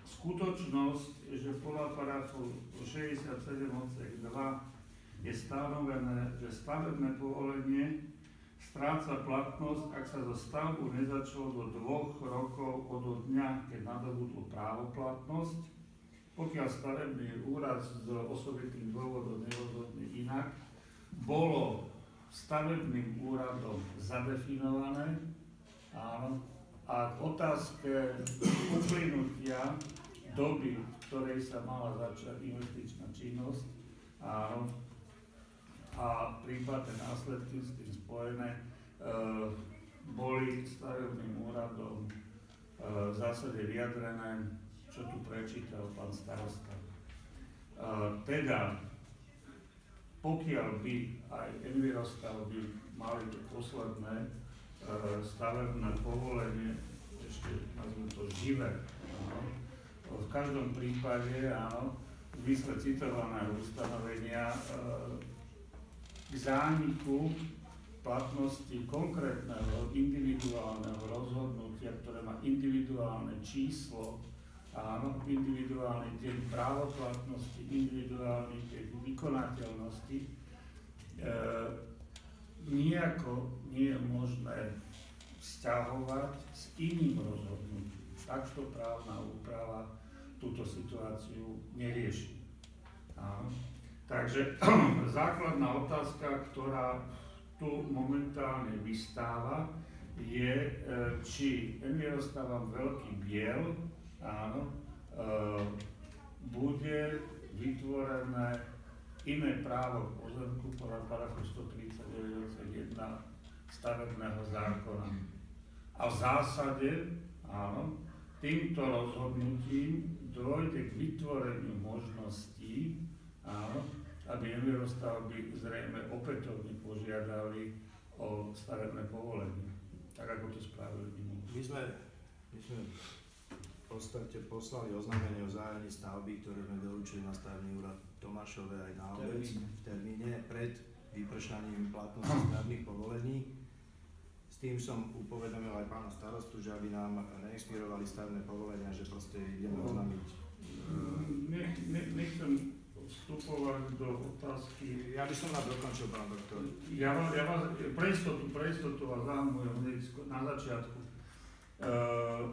skutočnosť, že podľa paragrafu 67 odsek 2 je stanovené, že stavebné povolenie stráca platnosť, ak sa zo stavbu nezačalo do dvoch rokov od dňa, keď nadobudlo právoplatnosť. Pokiaľ stavebný úrad z osobitných dôvodov nerozhodne inak, bolo stavebným úradom zadefinované áno, a k otázke uplynutia doby, v ktorej sa mala začať investičná činnosť áno, a prípadné následky s tým spojené, e, boli stavebným úradom e, v zásade vyjadrené, čo tu prečítal pán starosta. E, teda, pokiaľ by aj Envirostavby mali to posledné stavebné povolenie, ešte nazvem to živé, áno, v každom prípade, áno, v zmysle citovaného ustanovenia k zániku platnosti konkrétneho individuálneho rozhodnutia, ktoré má individuálne číslo, áno, individuálny deň právoplatnosti, individuálny deň vykonateľnosti, e, nejako nie je možné vzťahovať s iným rozhodnutím. Takto právna úprava túto situáciu nerieši. Áno. Takže základná otázka, ktorá tu momentálne vystáva, je, e, či Envirostávam Veľký Biel, áno, e, bude vytvorené iné právo k pozemku podľa paragrafu 139 stavebného zákona. A v zásade, áno, týmto rozhodnutím dôjde k vytvoreniu možností, áno, aby Envirostavby zrejme opätovne požiadali o stavebné povolenie, tak ako to spravili minulý. My sme, my sme v podstate poslali oznámenie o zájení stavby, ktoré sme doručili na stavebný úrad Tomášove aj na obec v termíne pred vypršaním platnosti stavebných povolení. S tým som upovedomil aj pána starostu, že aby nám neexpirovali stavebné povolenia, že proste ideme oznámiť. Ne, ne, nechcem vstupovať do otázky. Ja by som rád dokončil, pán doktor. Ja vás, ja vás pre istotu, pre istotu vás zahamujem na začiatku. E,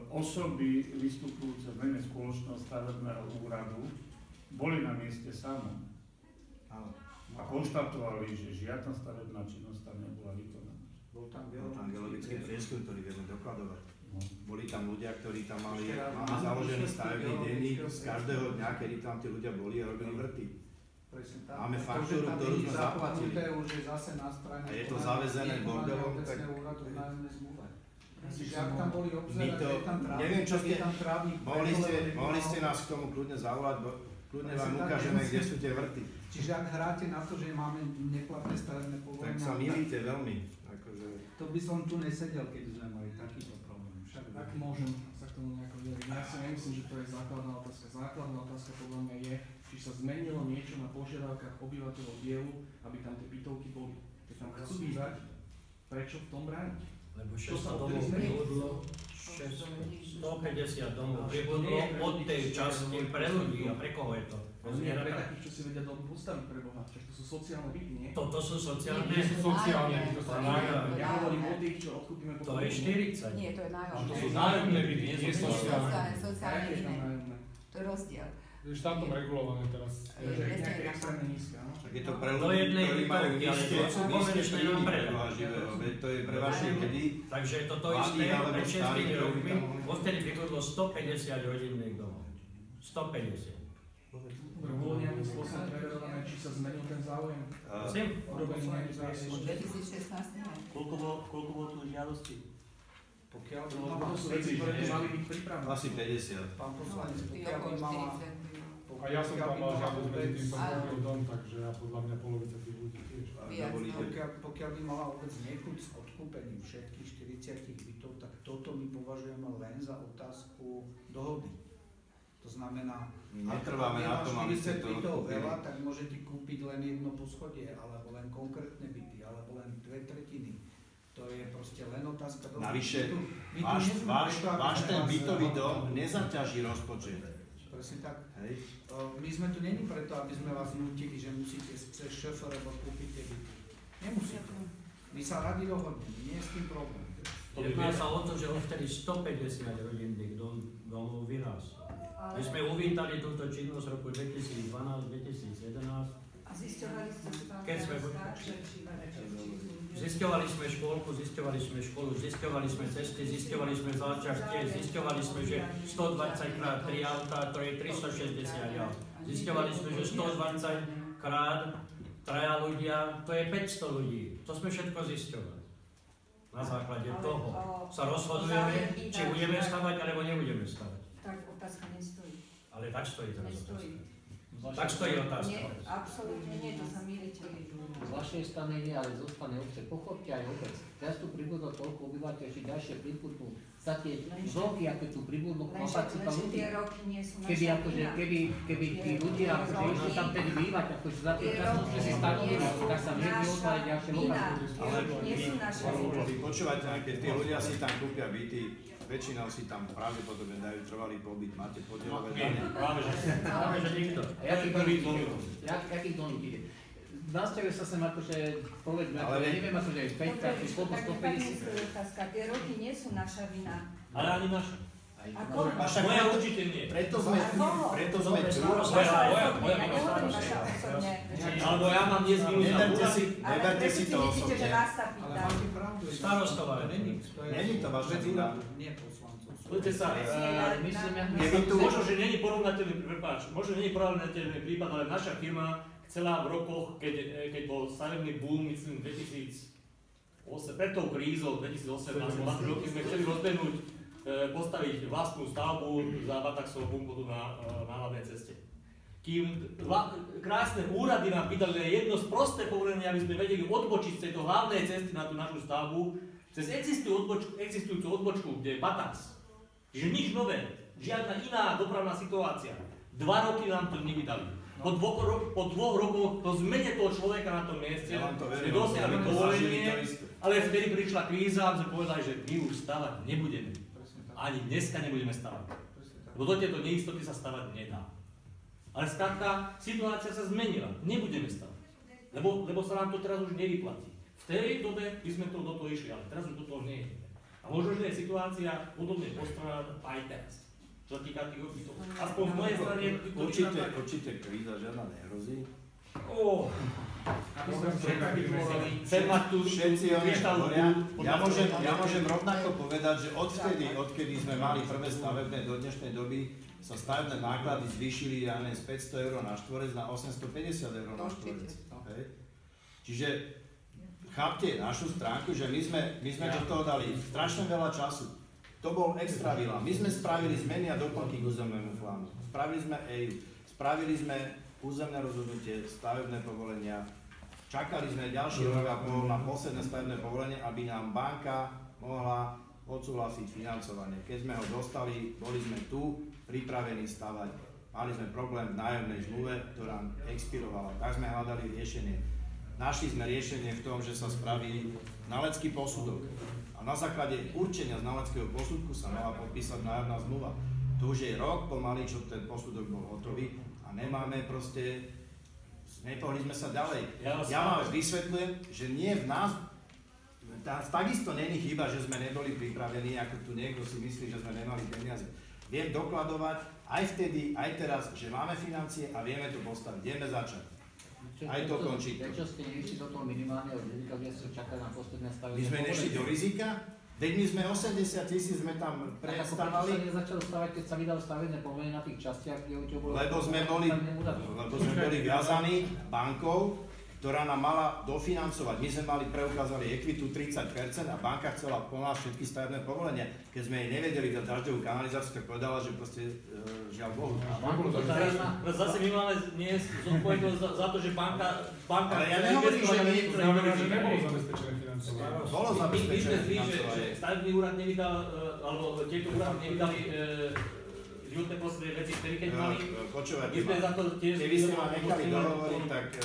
osoby vystupujúce v mene spoločného stavebného úradu boli na mieste samom a konštatovali, že žiadna stavebná činnosť tam nebola vykonaná. Bol tam geologický prieskum, ktorý vieme dokladovať. No. Boli tam ľudia, ktorí tam mali, áno, založený stavebný denník z každého dňa, kedy tam tí ľudia boli a robili vrty. Tak. Máme faktúru, ktorú sme zaplatili. už je zase na strane. A je to zavezené bordelom, tak- Čiže ak tam boli obzerať, to- je tam trávnik, neviem, čo tak ste- tam trávnik. Mohli ste, mohli ste nás k tomu kľudne zavolať, bo kľudne vám tak, ukážeme, kde sú tie vrty. Čiže ak hráte na to, že máme neplatné stavebné Tak povolenia, sa milíte veľmi. Akože, to by som tu nesedel, keby sme mali takýto problém. Však Ak môžem sa k tomu nejako vyjadriť. Ja si nemyslím, že to je základná otázka. Základná otázka podľa mňa je, či sa zmenilo niečo na požiadavkách obyvateľov dielu, aby tam tie bytovky boli. Keď tam chcú bývať, prečo v tom brániť? Lebo To 600 sa domov pribudlo, 150 domov pribudlo od tej časti pre ľudí a pre koho je to? Ale nie pre takých, čo si vedia domu postaviť pre Boha. Však to sú sociálne byty, nie? Toto sú sociálne, Nie sú sociálne, to sú nájomné. je Ja hovorím o tých, čo odkúpime po to je 40. Nie, to je nájomné. To sú nájomné byty, nie To je sociálne. sociálne, nájomné? To je rozdiel. Je štátom regulované teraz. Takže je nejaké extrémne nízke, áno? Tak je to pre ľudí, ktorí majú nízke, to sú nízke príjmy to je prevažne, Áno. kedy Takže toto isté pred 6 starí, ktorí rokmi, odtedy vybudlo 150 rodinných domov. 150. Bolo nejakým spôsobom preverované, či sa zmenil ten záujem? Prosím? Urobení nejakých Od 2016 nie. Koľko bolo, koľko bolo tu žiadosti? Pokiaľ by No, mala, to sú veci, ktoré by mali byť pripravené. asi 50. pán No, poslanec, tí pokiaľ by mala, 40. A ja som tam mal žiadosť medzi tým som kúpil dom, takže ja podľa mňa polovica tých ľudí tiež. Dovolíte? Pokiaľ, pokiaľ by mala obec niechuť s odkúpením všetkých 40 bytov, tak toto my považujeme len za otázku dohody. To znamená, Netrváme ak na tom, aby ste 40 to bytov veľa, tak môžete kúpiť len jedno poschodie, alebo len konkrétne byty, alebo len dve tretiny. To je proste len otázka dohody. Navyše, Váš, váš, váš ten bytový dom nezaťaží rozpočet. Presne tak. Hej? O, My sme tu není preto, aby sme vás nutili, že musíte cez ŠFR kúpiť tie byty. Nemusíte. My sa radi dohodneme, nie je s tým problém. Jedná sa o to, že odtedy 150 rodinných dom, domov vyrástlo. My Ale, sme uvítali túto činnosť roku 2012-2011. a zisťovali ste si pán Keď sme- či Zisťovali sme školu, zisťovali sme cesty, zisťovali sme záťažte, zisťovali sme, že 120 krát 3 auta, to je 360 aut. Zisťovali sme, že 120 krát traja ľudia, to je 500 ľudí. To sme všetko zisťovali. Na základe toho sa rozhodujeme, či budeme stavať, alebo nebudeme stavať. Tak otázka nestojí. Ale tak stojí teraz otázka. Tak stojí otázka. Nie, absolútne nie, to sa milíte. Z vašej strany nie, ale zo strany obce. Pochopte aj obec. Teraz tu pribudlo toľko obyvateľov, či ďalšie pribudnú. Za tie Lenže- roky, aké tu pribudlo Lenže, kapacita ľudí. tie roky nie sú naša Keby, akože, keby, keby tí ľudia akože išli tam tedy bývať, akože za časom roky sme si stanovili, tak sa naša otvárať ďalšie vina. Vy počúvate, keď tí ľudia si tam kúpia byty, väčšinou si tam pravdepodobne dajú trvalý pobyt, máte podielové dane. Práve že. Nikto. A jaký Prvý dom dom. ide? Nastavuje sa sem akože, povedzme, Ale ale ne- neviem akože 5 Dobre, či koľko, tak nepadne 150. stojí otázka. Tie roky nie sú naša vina. Ale ani naša. A koho? A však Moja preto, určite nie. preto sme, preto sme tu. Moja- moja- osobne, moja osobne. Alebo ja mám dnes minus na Neberte si, Ale neberte si to myslíte, že osobne. vás sa Ale není, Není to vaša vina. Nie poslancov. Poďte sa, ja- myslím, Možno, že není porovnateľný, prepáč, možno není porovnateľný prípad, ale naša firma chcela v rokoch, keď, eh, keď bol stavebný boom, myslím 2008, pred tou krízou 2018, dva tri roky sme chceli rozbehnúť, eh, postaviť vlastnú stavbu za Bataxovú bunkotu na, eh, na hlavnej ceste. Kým dva krásne úrady nám vydali jedno sprosté povolenie, aby sme vedeli odbočiť z tejto hlavnej cesty na tú našu stavbu, cez existujúcu odbočku, existujúcu odbočku, kde je Batax. Čiže nič nové, žiadna iná dopravná situácia. Dva roky nám to nevydali. Po dvoch, po dvoch rokoch to zmene toho človeka na tom mieste, Ja to verím, dosiahli sme zažili povolenie, to isté. ale vtedy prišla kríza a sme povedali, že my už stavať nebudeme. Ani dneska nebudeme stavať. Lebo do tejto neistoty sa stavať nedá. Ale skrátka, situácia sa zmenila. Nebudeme stavať. Lebo, lebo sa nám to teraz už nevyplatí. V tej dobe by sme to do toho išli, ale teraz už do toho nie. A možno, že je situácia podobne postrojná aj teraz. Čo sa týka tých bytov. Aspoň z mojej strany tak. určite kríza žiadna nehrozí. Zrekapitulovali, Chcem mať tu Všetci kryštálnu Ja môžem, ja môžem rovnako povedať, že odvtedy, odkedy sme mali prvé stavebné do dnešnej doby, sa stavebné náklady zvýšili ja neviem, z 500 eur na štvorec na 850 eur na štvorec. Hej. Čiže chápte našu stránku, že my sme, my sme do toho dali strašne veľa času. To bol extra vila. My sme spravili zmeny a doplnky k územnému plánu. Spravili sme EIU, spravili sme územné rozhodnutie, stavebné povolenia, čakali sme ďalší rok a pol na posledné stavebné povolenie, aby nám banka mohla odsúhlasiť financovanie. Keď sme ho dostali, boli sme tu, pripravení stavať. Mali sme problém v nájomnej zmluve, ktorá expirovala. Tak sme hľadali riešenie. Našli sme riešenie v tom, že sa spraví znalecký posudok. A na základe určenia znaleckého posudku sa mala podpísať nájomná zmluva. To už je rok pomaly, čo ten posudok bol hotový nemáme proste, nepohli sme sa ďalej. Ja vám vysvetľujem, že nie v nás, tá, takisto není chyba, že sme neboli pripravení, ako tu niekto si myslí, že sme nemali peniaze. viem dokladovať aj vtedy, aj teraz, že máme financie a vieme to postaviť. Vieme začať. Prečo- Aj to končí. Prečo ste neišli do toho minimálneho rizika, kde sa čaká na posledné stavenie? My sme nešli do rizika, veď my sme 80 tisíc sme tam Tak prestávali, sa nezačalo stavať, keď sa vydal stavené povolenie na tých častiach, kde bolo... lebo sme boli, lebo sme boli viazaní bankou, ktorá nám mala dofinancovať. My sme mali preukázali ekvitu 30% a banka chcela po nás všetky stavebné povolenia. Keď sme jej nevedeli dať dažďovú kanalizáciu, tak povedala, že proste e, žiaľ Bohu. Zase my máme dnes zodpovednosť za, za to, že banka, banka Ale ja nehovorím, že na my- niektoré To znamená, že rizika. nebolo zabezpečené. Bolo My, my sme zabezpečené zlí, že, že stavebný úrad nevydal, eh, alebo tieto úrady nevydali e, životné prostredie veci, ktoré keď mali, E, Počúvajte my sme za to tiež... Keby ste ma nechali dohovoriť, tak e,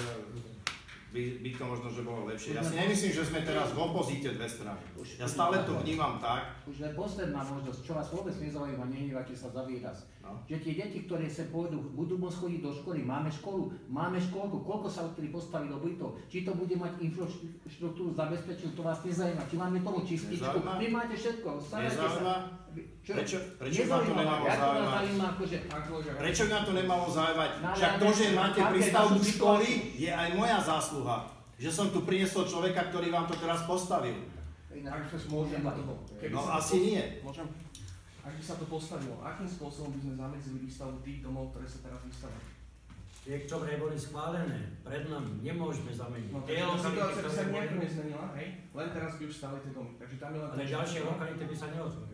by, by to možno, že bolo lepšie. Ja si nemyslím, že sme teraz v opozíte dve strany. Ja stále to vnímam tak, Už len posledná možnosť, čo vás vôbec nezaujíma, nehnevajte sa za výraz. No. Že tie deti, ktoré sa pôjdu, budú môcť chodiť do školy, máme školu, máme školku, koľko sa odtedy postavilo bytov, či to bude mať infraštruktúru zabezpečenú, to vás nezaujíma, či máme tomu čističku, vy máte všetko, starajte sa. Čo? prečo, prečo ma to nemalo zaujímať? zaujíma, akože, kolega, Prečo ma to nemalo zaujímať? Však to, že máte prístavbu školy, je aj moja zásluha. Že som tu priniesol človeka, ktorý vám to teraz postavil. ak sa môžem na to, keby No asi nie. Môžem? Ak by sa to postavilo, akým spôsobom by sme zamedzili výstavbu tých domov, ktoré sa teraz vystavujú? Tie, ktoré boli schválené pred nami, nemôžeme zameniť. No, Tie lokality, sa nezmenila, hej? Len teraz by už stali tie domy. Takže tam je len... Ale ďalšie lokality by sa neotvorili.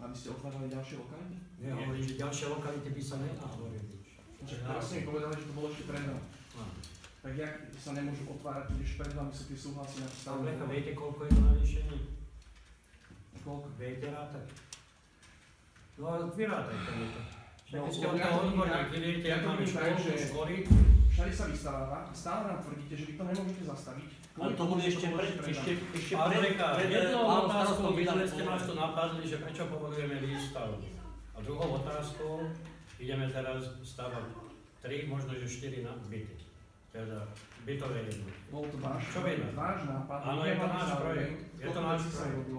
Aby ste otvárali ďalšie lokality? Nie, hovorím, že ďalšie lokality by sa neotvorili. Že teraz ste mi povedali, že to bolo ešte pred nami. No. Tak jak sa nemôžu otvárať, keď pred vami sú tie súhlasy na stavbu? Lecha, viete, koľko je to navýšenie? Koľko? Viete rátať? No mi to. Však No, ste od ja toho to vidím odborník, tak- vy viete, máme školu, školy, Všade sa vystáva a stále nám tvrdíte, že vy to nemôžete zastaviť. Ale to bude ešte pred, ešte, ešte pred, pred jednou pánom otázkou starostom vy vydané ste nás tu napadli, že prečo povolujeme výstavbu. A druhou otázkou ideme teraz stavať tri, možno že štyri na byty. Teda bytové jednotky. Bol to váš, Čo to? váš nápad. Áno, je to náš projekt. Je to náš projekt.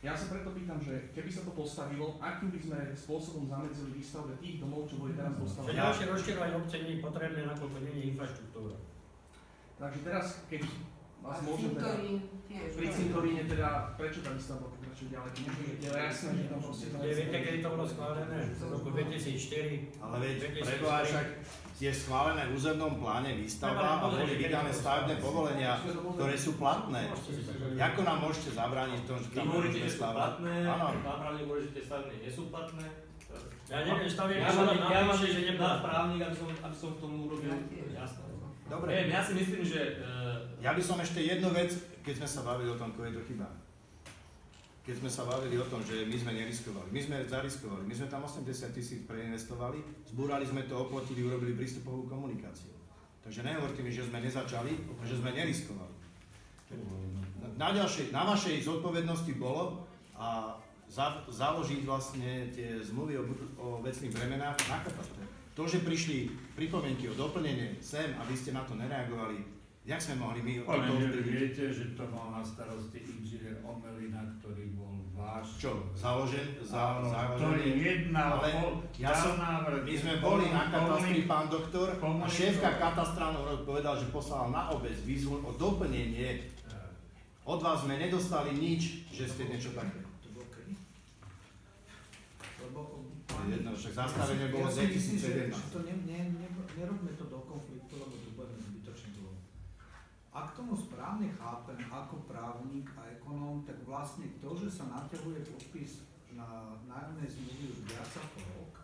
Ja sa preto pýtam, že keby sa to postavilo, akým by sme spôsobom zamedzili výstavbe tých domov, čo boli teraz Že postavené. ďalšie rozširovanie obce nie je potrebné, nakoľko nie je infraštruktúra. Takže teraz, keď vás môžem teda... Pri cintoríne teda, prečo tá výstavba pokračuje ďalej? Je jasné, že tam proste viete, kedy to bolo schválené? V roku 2004. Ale veď 2004. preboha však je schválené v územnom pláne výstavba a boli vydané stavebné povolenia, ktoré sú platné. Ako nám môžete zabrániť v tom, že Vy tam hovoríte, že sú platné, Áno. nápravne hovorí, že stavebné nie sú platné. Ja neviem, stavím Ja sa mám, na ja mám napíše, že na neplatí. právnik, aby som, aby som k tomu urobil Ja tiež. jasné. Dobre. Neviem, ja si myslím, že uh, Ja by som ešte jednu vec, keď sme sa bavili o tom, ko je to chyba. Keď sme sa bavili o tom, že my sme neriskovali. My sme zariskovali. My sme tam 80 tisíc preinvestovali, zbúrali sme to, oplotili, urobili prístupovú komunikáciu. Takže nehovorte mi, že sme nezačali že sme neriskovali. Na, ďalšej, na vašej zodpovednosti bolo a za, založiť vlastne tie zmluvy o, o vecných bremenách na katastre. To, že prišli pripomienky o doplnenie sem a vy ste na to nereagovali, jak sme mohli my Ale toto viete, že to mal na starosti inžinier Omelina, ktorý bol váš. Čo, založen, za, Áno, ktorý jednal, Ale bol, ja som- návrh. My sme boli na katastri, pán doktor, a šéfka katastrálneho povedal, že poslal na obec výzvu o doplnenie. Od vás sme nedostali nič, že ste niečo také. To bolo kedy? Lebo To je jedno, však zastavenie bolo ja si myslím, že, 2011. že to ne, ne, ne, nerobme to do konfliktu, lebo to budeme zbytočne dlho. Ak tomu správne chápem ako právnik a ekonóm, tak vlastne to, že sa naťahuje podpis na nájomnej zmluvy už viac ako rok,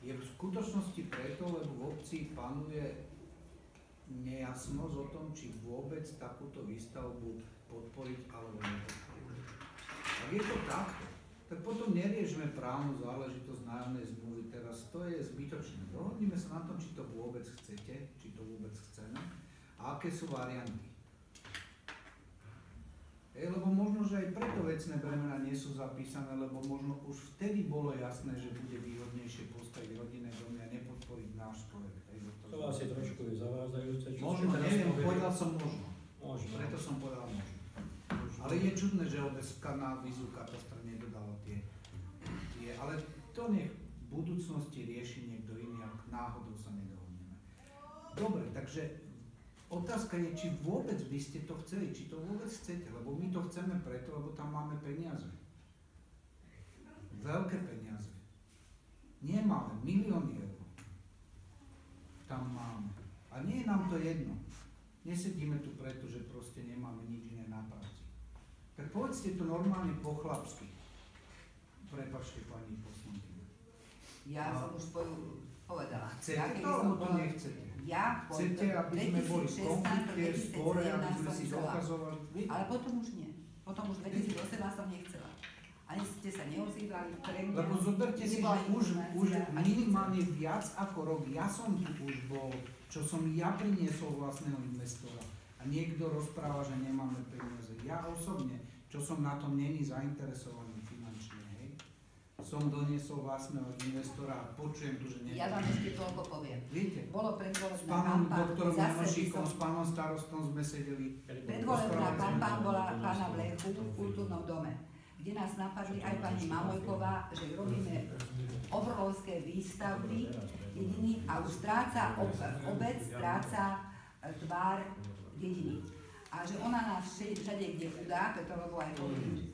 je v skutočnosti preto, lebo v obci panuje nejasnosť o tom, či vôbec takúto výstavbu podporiť alebo nepodporiť. Ak je to takto, tak potom neriešme právnu záležitosť nájomnej zmluvy teraz, to je zbytočné. Dohodnime sa na tom, či to vôbec chcete, či to vôbec chceme a aké sú varianty. Hej, lebo možno, že aj preto vecné bremená nie sú zapísané, lebo možno už vtedy bolo jasné, že bude výhodnejšie postaviť rodinné domy a nepodporiť náš projekt. Hej, bo To asi trošku je zavádzajúce. Možno, neviem, povedal som možno. Možno. Preto som povedal možno. Ale je čudné, že ODSK na výzvu katastra tie. Ale To nech v budúcnosti rieši niekto iný, ak náhodou sa nedohodneme. Dobre, takže otázka je, či vôbec by ste to chceli, či to vôbec chcete, lebo my to chceme preto, lebo tam máme peniaze. Veľké peniaze. Nie malé, milióny eur. Tam máme. A nie je nám to jedno. Nesedíme tu preto, že proste nemáme nič iné na práci. Tak povedzte to normálne po chlapsky. Prepačte pani poslankyňa. Ja som už svoju povedala. Chcete ja, to, alebo to nechcete? Ja Chcete, aby sme boli v 2016, konflikte, spore, aby 2017 sme si dokazovali? Ale potom už nie. Potom už 2018 som nechcela. Ani ste sa neozývali pre mňa. Lebo zoberte si, že už, už minimálne viac ako rok, ja som tu už bol, čo som ja priniesol vlastného investora. A niekto rozpráva, že nemáme peniaze. Ja osobne, čo som na tom není zainteresovaný som doniesol vlastného investora a počujem tu, že Ja vám ešte toľko poviem. Viete, Bolo s predvolebná pánom kampaň, doktorom Janošíkom, som... s pánom starostom sme sedeli. Predvolebná kampaň bola pána Blechu v kultúrnom dome, kde nás napadli aj pani Mamojková, že robíme obrovské výstavby dediny a už stráca, ob, obec stráca e, tvár dediny. Všade, kde udá, preto lebo aj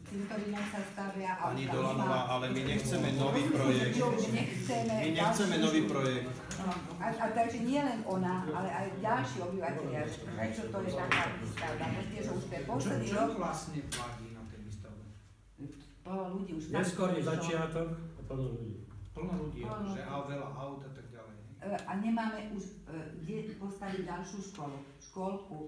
cintorínom sa stavia. a Pani Dolanová, ale my nechceme nový projekt. Nechceme My nechceme nový projekt. No, a, a takže nie len ona, ale aj ďalší obyvateľia, prečo to je taká výstavba. Proste, že už to je Čo, posledný čo rok, vlastne platí na tej výstavbe? plno ľudí už tak Neskorý začiatok a plno ľudí. Plno ľudí, že a veľa aut a tak ďalej. E, a nemáme už e, kde postaviť ďalšiu školu, školku,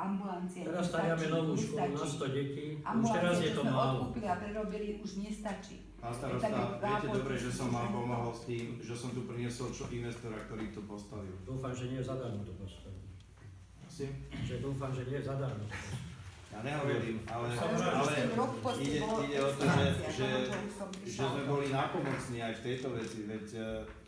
ambulancie. Teraz staviame novú školu na 100 detí, už teraz je to málo. odkúpili a prerobili, už nestačí. Pán starosta, viete zápor, dobre, že som vám pomohol s tým, že som tu priniesol čo investora, ktorý to postavil. Dúfam, že nie je zadarmo to postaviť. Asi? Že dúfam, že nie je zadarmo to postaviť. Ja nehovorím, ale, Ale ide, ide o to, že, že, že sme boli nápomocní aj v tejto veci, veď eh,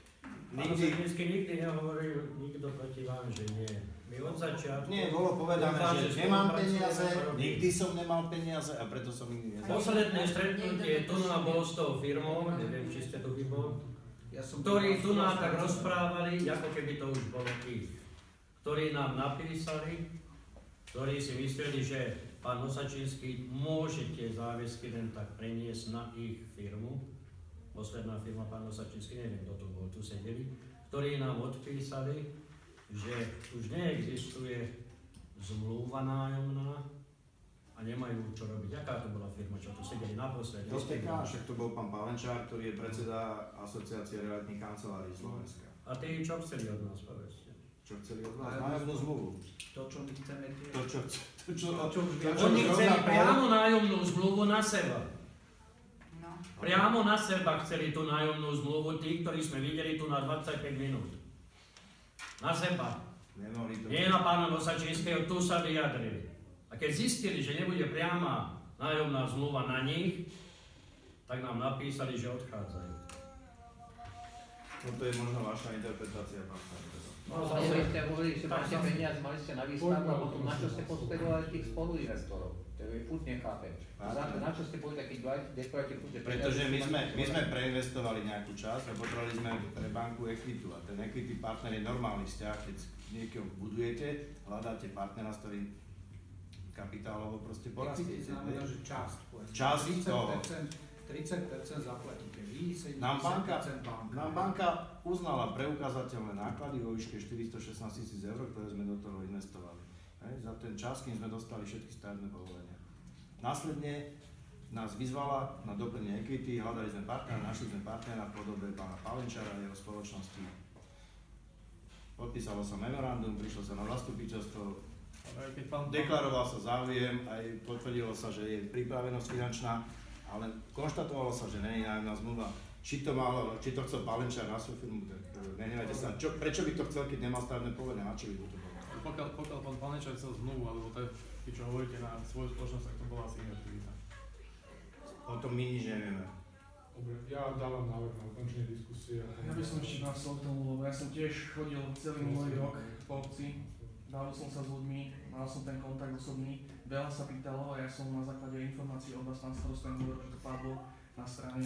Nikdy, nikdy, vždycky nikdy nehovoril nikto proti vám, že nie. My od začiatku... nie, bolo povedané, že nemám peniaze, nikdy som nemal peniaze a preto som nikdy nezabral. Posledné stretnutie tu na bolo s tou firmou, neviem, či ste tu vy bol, Ja som ktorí tu nám tak rozprávali, ako keby to už bolo ich. Ktorí nám napísali, ktorí si mysleli, že pán Osačinský môže tie záväzky len tak preniesť na ich firmu. Posledná firma, pán Osačinský, neviem, kto to bol, tu sedeli, ktorí nám odpísali, že už neexistuje zmluva nájomná a nemajú čo robiť. Aká to bola firma, čo tu sedeli naposledy? To ste však to bol pán Palenčár, ktorý je predseda Asociácie realitných kancelárií Slovenska. A tí čo chceli od nás, povedzte? Čo chceli od vás? Nájomnú zmluvu. To, čo my chceme tie... To, čo, to, čo, To, čo to, čo Oni chceli priamo nájomnú zmluvu na seba. No. Priamo na seba chceli tú nájomnú zmluvu, tí, ktorí sme videli tu na 25 minút. Na seba. Nemohli to... Nie na pána Nosačinského, tu sa vyjadrili. A keď zistili, že nebude priama nájomná zmluva na nich, tak nám napísali, že odchádzajú. No to je možno vaša interpretácia, pán starosta. No, ste hovorili, že Tak máte peniaze, mali ste na výstavbu a potom na čo ste pospedovali tých spoluinvestorov? To je furt nechápem. Na čo ste povedali, keď deklarujete furt, Pretože my sme, my sme preinvestovali nejakú časť a potrebovali sme pre banku equitu a ten equity partner je normálny vzťah, keď niekým budujete, hľadáte partnera, s ktorým kapitálovo proste Equity porastiete. znamená, že časť. Časť toho. 30%, 30% zaplatíte vy, 70% Nám banka, nám banka uznala preukázateľné náklady vo výške 416 tisíc eur, ktoré sme do toho investovali. Hej, za ten čas, kým sme dostali všetky stavebné povolenia. Následne nás vyzvala na doplnenie equity, hľadali sme partnera, našli sme partnera v podobe pána Palenčara a jeho spoločnosti. Podpísalo sa memorandum, prišlo sa na zastupiteľstvo, deklaroval sa záujem, aj potvrdilo sa, že je pripravenosť finančná, ale konštatovalo sa, že nie je nájomná zmluva. Či to, malo, či to chcel Palenčar na svoju firmu, tak e, nehnevajte sa. Čo, prečo by to chcel, keď nemal stavebné povolenie? Na čo by to bolo? pokiaľ, pokiaľ pán Panečar chcel zmluvu, alebo to je, čo hovoríte na svoju spoločnosť, tak to bola asi iná aktivita. O tom my nič nevieme. Dobre, ja dávam návrh na ukončenie diskusie. Ja by som ešte naslal k tomu, lebo ja som tiež chodil celý minulý rok po obci, bavil som sa s ľuďmi, mal som ten kontakt osobný, veľa sa pýtalo a ja som na základe informácií od vás, pán starosta, hovoril, že to padlo na strane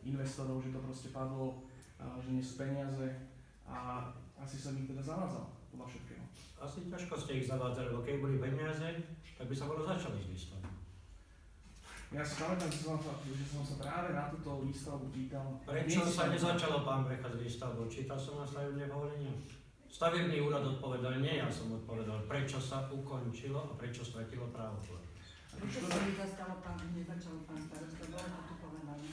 investorov, že to proste padlo, že nie sú peniaze a asi som ich teda zavádzal podľa všetkého. Asi ťažko ste ich zavádzali, lebo keď boli peniaze, tak by sa bolo začali s výstavbou. Ja si pamätám, že som, sa, že som sa práve na túto výstavbu pýtal. Prečo sa nezačalo pán Brecha s výstavbou? Čítal som na stavebné povolenie. Stavebný úrad odpovedal, nie ja som odpovedal, prečo sa ukončilo a prečo stratilo právo. Prečo sa nezastalo pán, nezačal pán starosta, bolo to tu povedané.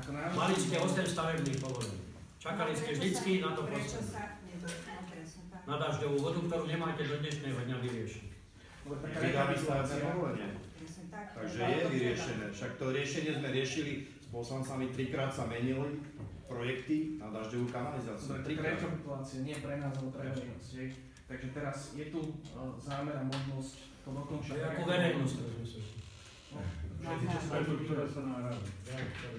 Ako najmä- Mali ste 8 stavebných povolení. Čakali ste vždycky na to Prečo posledné. Na dažďovú vodu, ktorú nemáte do dnešného dňa tak. Takže je vyriešené. Však to riešenie sme riešili s poslancami, trikrát sa menili projekty na dažďovú kanalizáciu. Taká Trikrát. rekapitulácia, nie pre nás, ale pre verejnosť. Takže teraz je tu uh, zámer a možnosť to dokončiť. Ako verejnosť. Čo sú tu, ktoré sa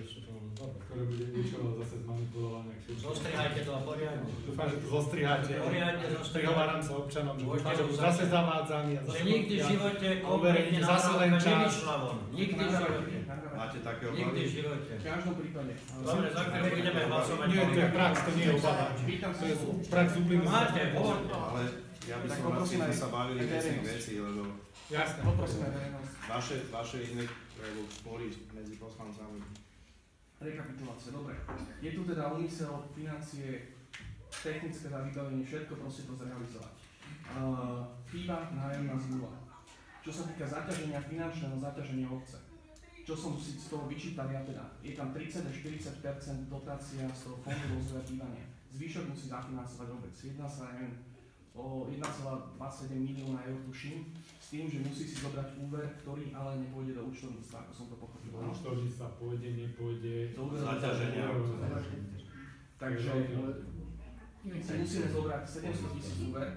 sú to ktoré bude účelo zase zmanipulované. Zostrihajte to a poriadne. Dúfam, že to zostriháte. Poriadne zostrihajte. Prihováram sa občanom, že dúfam, že zase- zavádzaní zase nikdy v živote konkrétne zase len čas. Nikdy v živote. Máte také Nikdy v obavy? živote. V každom prípade. ale Dobre, za chvíľu budeme hlasovať. Nie, to je prax, to nie je obava. Pýtam sa, To je prax uplynulých. Máte, hovorte. Ale ja by som rád, keď sme sa bavili vecí, lebo Jasné. Poprosíme verejnosť. vaše, vaše iné spory medzi poslancami. Rekapitulácia, dobre. Je tu teda úmysel, financie, technické vybavenie, všetko proste to zrealizovať. Uh, chýba nájomná zmluva. Čo sa týka zaťaženia, finančného zaťaženia obce, čo som si z toho vyčítal ja teda, je tam 30 až 40% dotácia z toho fondu rozvoja bývania. Zvyšok musí zafinancovať obec. Jedná sa, neviem, o 1,27 milióna eur, tuším, s tým, že musí si zobrať úver, ktorý ale nepôjde do účtovníctva, ako som to pochopil. áno? Účtovníctva pôjde, nepôjde. Do Zaťaženia. Takže si musíme zobrať 700 tisíc úver,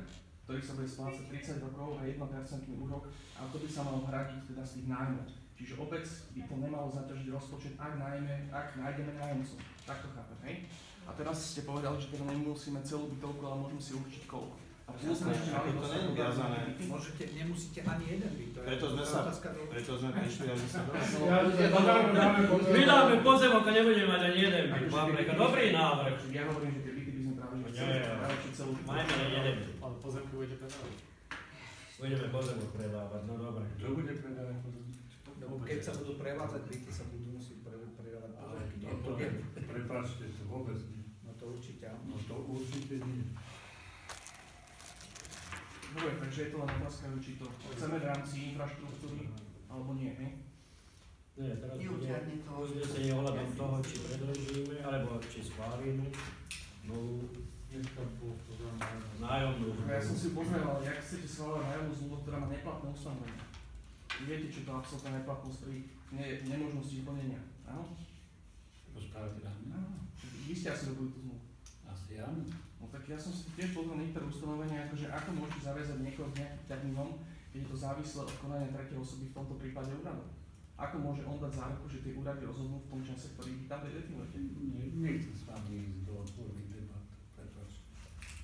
ktorý sa bude splácať 30 rokov a 1% úrok a to by sa malo hradiť teda z tých nájmov. Čiže obec by to nemalo zaťažiť rozpočet, ak, najmä, ak nájdeme nájomcov. Tak to chápem, hej? A teraz ste povedali, že teda nemusíme celú bytovku, ale môžeme si určiť koľko. To je viazané. Môžete, nemusíte ani jeden byt. to je- Preto sme to je sa- Preto sme prišli, aby sa. My dáme pozemok a nebudeme mať ani jeden byt. Brecha, dobrý návrh. Ja hovorím, že tie byty by sme práve že celú. Majme len jeden byt. Ale pozemky budete predávať. Budeme pozemok predávať, no dobre. Kto bude predávať pozemky? Keď sa budú prevádzať byty, sa budú musieť pre- predávať pozemky. No prepáčte, to vôbec nie. No to určite áno. No to určite nie. Dobre, takže je to len otázka, či to chceme v rámci infraštruktúry, alebo nie, hej? Nie, teraz bude to. uznesenie ohľadom toho, či predložíme, alebo či schválime novú nájomnú Ja som zmluvu. si pozeral, jak chcete schváľovať nájomnú zmluvu, ktorá má neplatné ustanovenie. Viete, čo to absolútna neplatnosť pri ne, nemožnosti plnenia, áno? Rozprávate na mňa? Vy ste asi robili tú zmluvu. Asi áno. No tak ja som si tiež pozrel niektoré ustanovenia, akože ako môžete zaviazať niekoho k nejakým termínom, keď je to závislé od konania tretej osoby v tomto prípade úradu. Ako môže on dať záruku, že tie úrady rozhodnú v tom čase, ktorý vy tam definujete? Nechcem s vami ísť do otvorených debat. Prepáčte.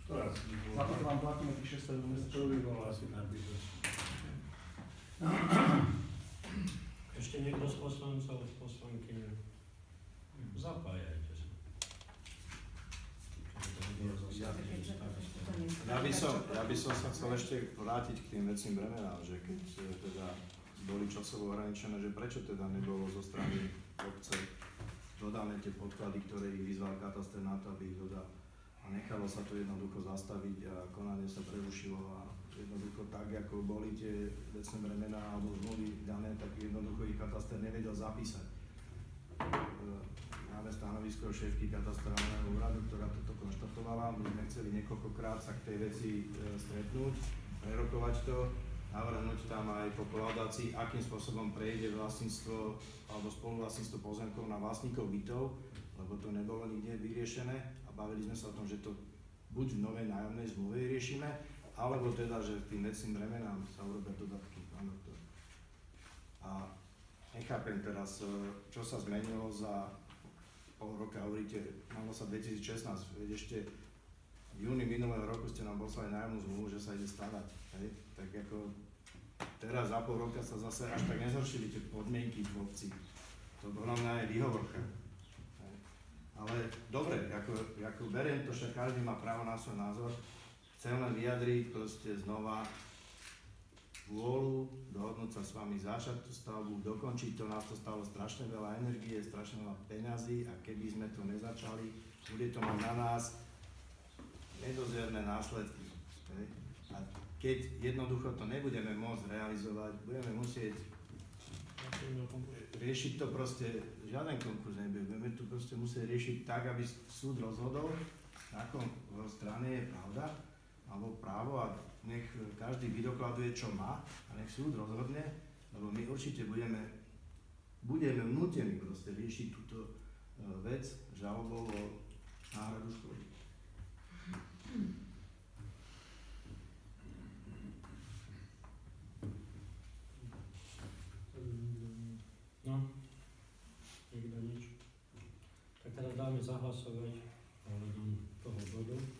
To asi by bolo. Za to vám platíme tých 600 eur To mesačne. by bolo asi nadbytočné. Ešte niekto z poslancov, z poslankyne? Zapájajte sa. Keď to bude zo strany starosta. Ja by, som, ja by som sa chcel ešte vrátiť k tým vecným bremenám, že keď e, teda boli časovo ohraničené, že prečo teda nebolo zo strany obce dodané tie podklady, ktoré ich vyzval kataster na to, aby ich dodal. A nechalo sa to jednoducho zastaviť a konanie sa prerušilo a jednoducho tak, ako boli tie vecné bremená alebo zmluvy dané, tak jednoducho ich kataster nevedel zapísať. Máme stanovisko šéfky katastrálneho úradu, ktorá toto konštatovala. My sme chceli niekoľkokrát sa k tej veci e, stretnúť, prerokovať to, navrhnúť tam aj po kolaudácii, akým spôsobom prejde vlastníctvo alebo spoluvlastníctvo pozemkov na vlastníkov bytov, lebo to nebolo nikde vyriešené a bavili sme sa o tom, že to buď v novej nájomnej zmluve riešime, alebo teda, že tým vecným bremenám sa urobia dodatky. Pán doktor. A nechápem teraz, e, čo sa zmenilo za pol roka, hovoríte, malo sa 2016, veď ešte v júni minulého roku ste nám poslali nájomnú zmluvu, že sa ide stavať, hej? tak ako teraz za pol roka sa zase až tak nezhoršili tie podmienky v obci. To podľa mňa je výhovorka. Hej. Ale dobre, ako, ako beriem to, že každý má právo na svoj názor. Chcem len vyjadriť proste znova vôľu dohodnúť sa s vami, začať tú stavbu, dokončiť to, nás to stalo strašne veľa energie, strašne veľa peňazí a keby sme to nezačali, bude to mať na nás nedozierne následky. Hej. A keď jednoducho to nebudeme môcť realizovať, budeme musieť riešiť to proste, žiaden konkurs nebude, budeme to proste musieť riešiť tak, aby súd rozhodol, na strane je pravda, alebo právo a nech každý vydokladuje, čo má a nech súd rozhodne, lebo my určite budeme, budeme nutení proste riešiť túto e, vec žalobou o náhradu škody. No, nikto nič. Tak teraz dáme zahlasovať ohľadom toho bodu.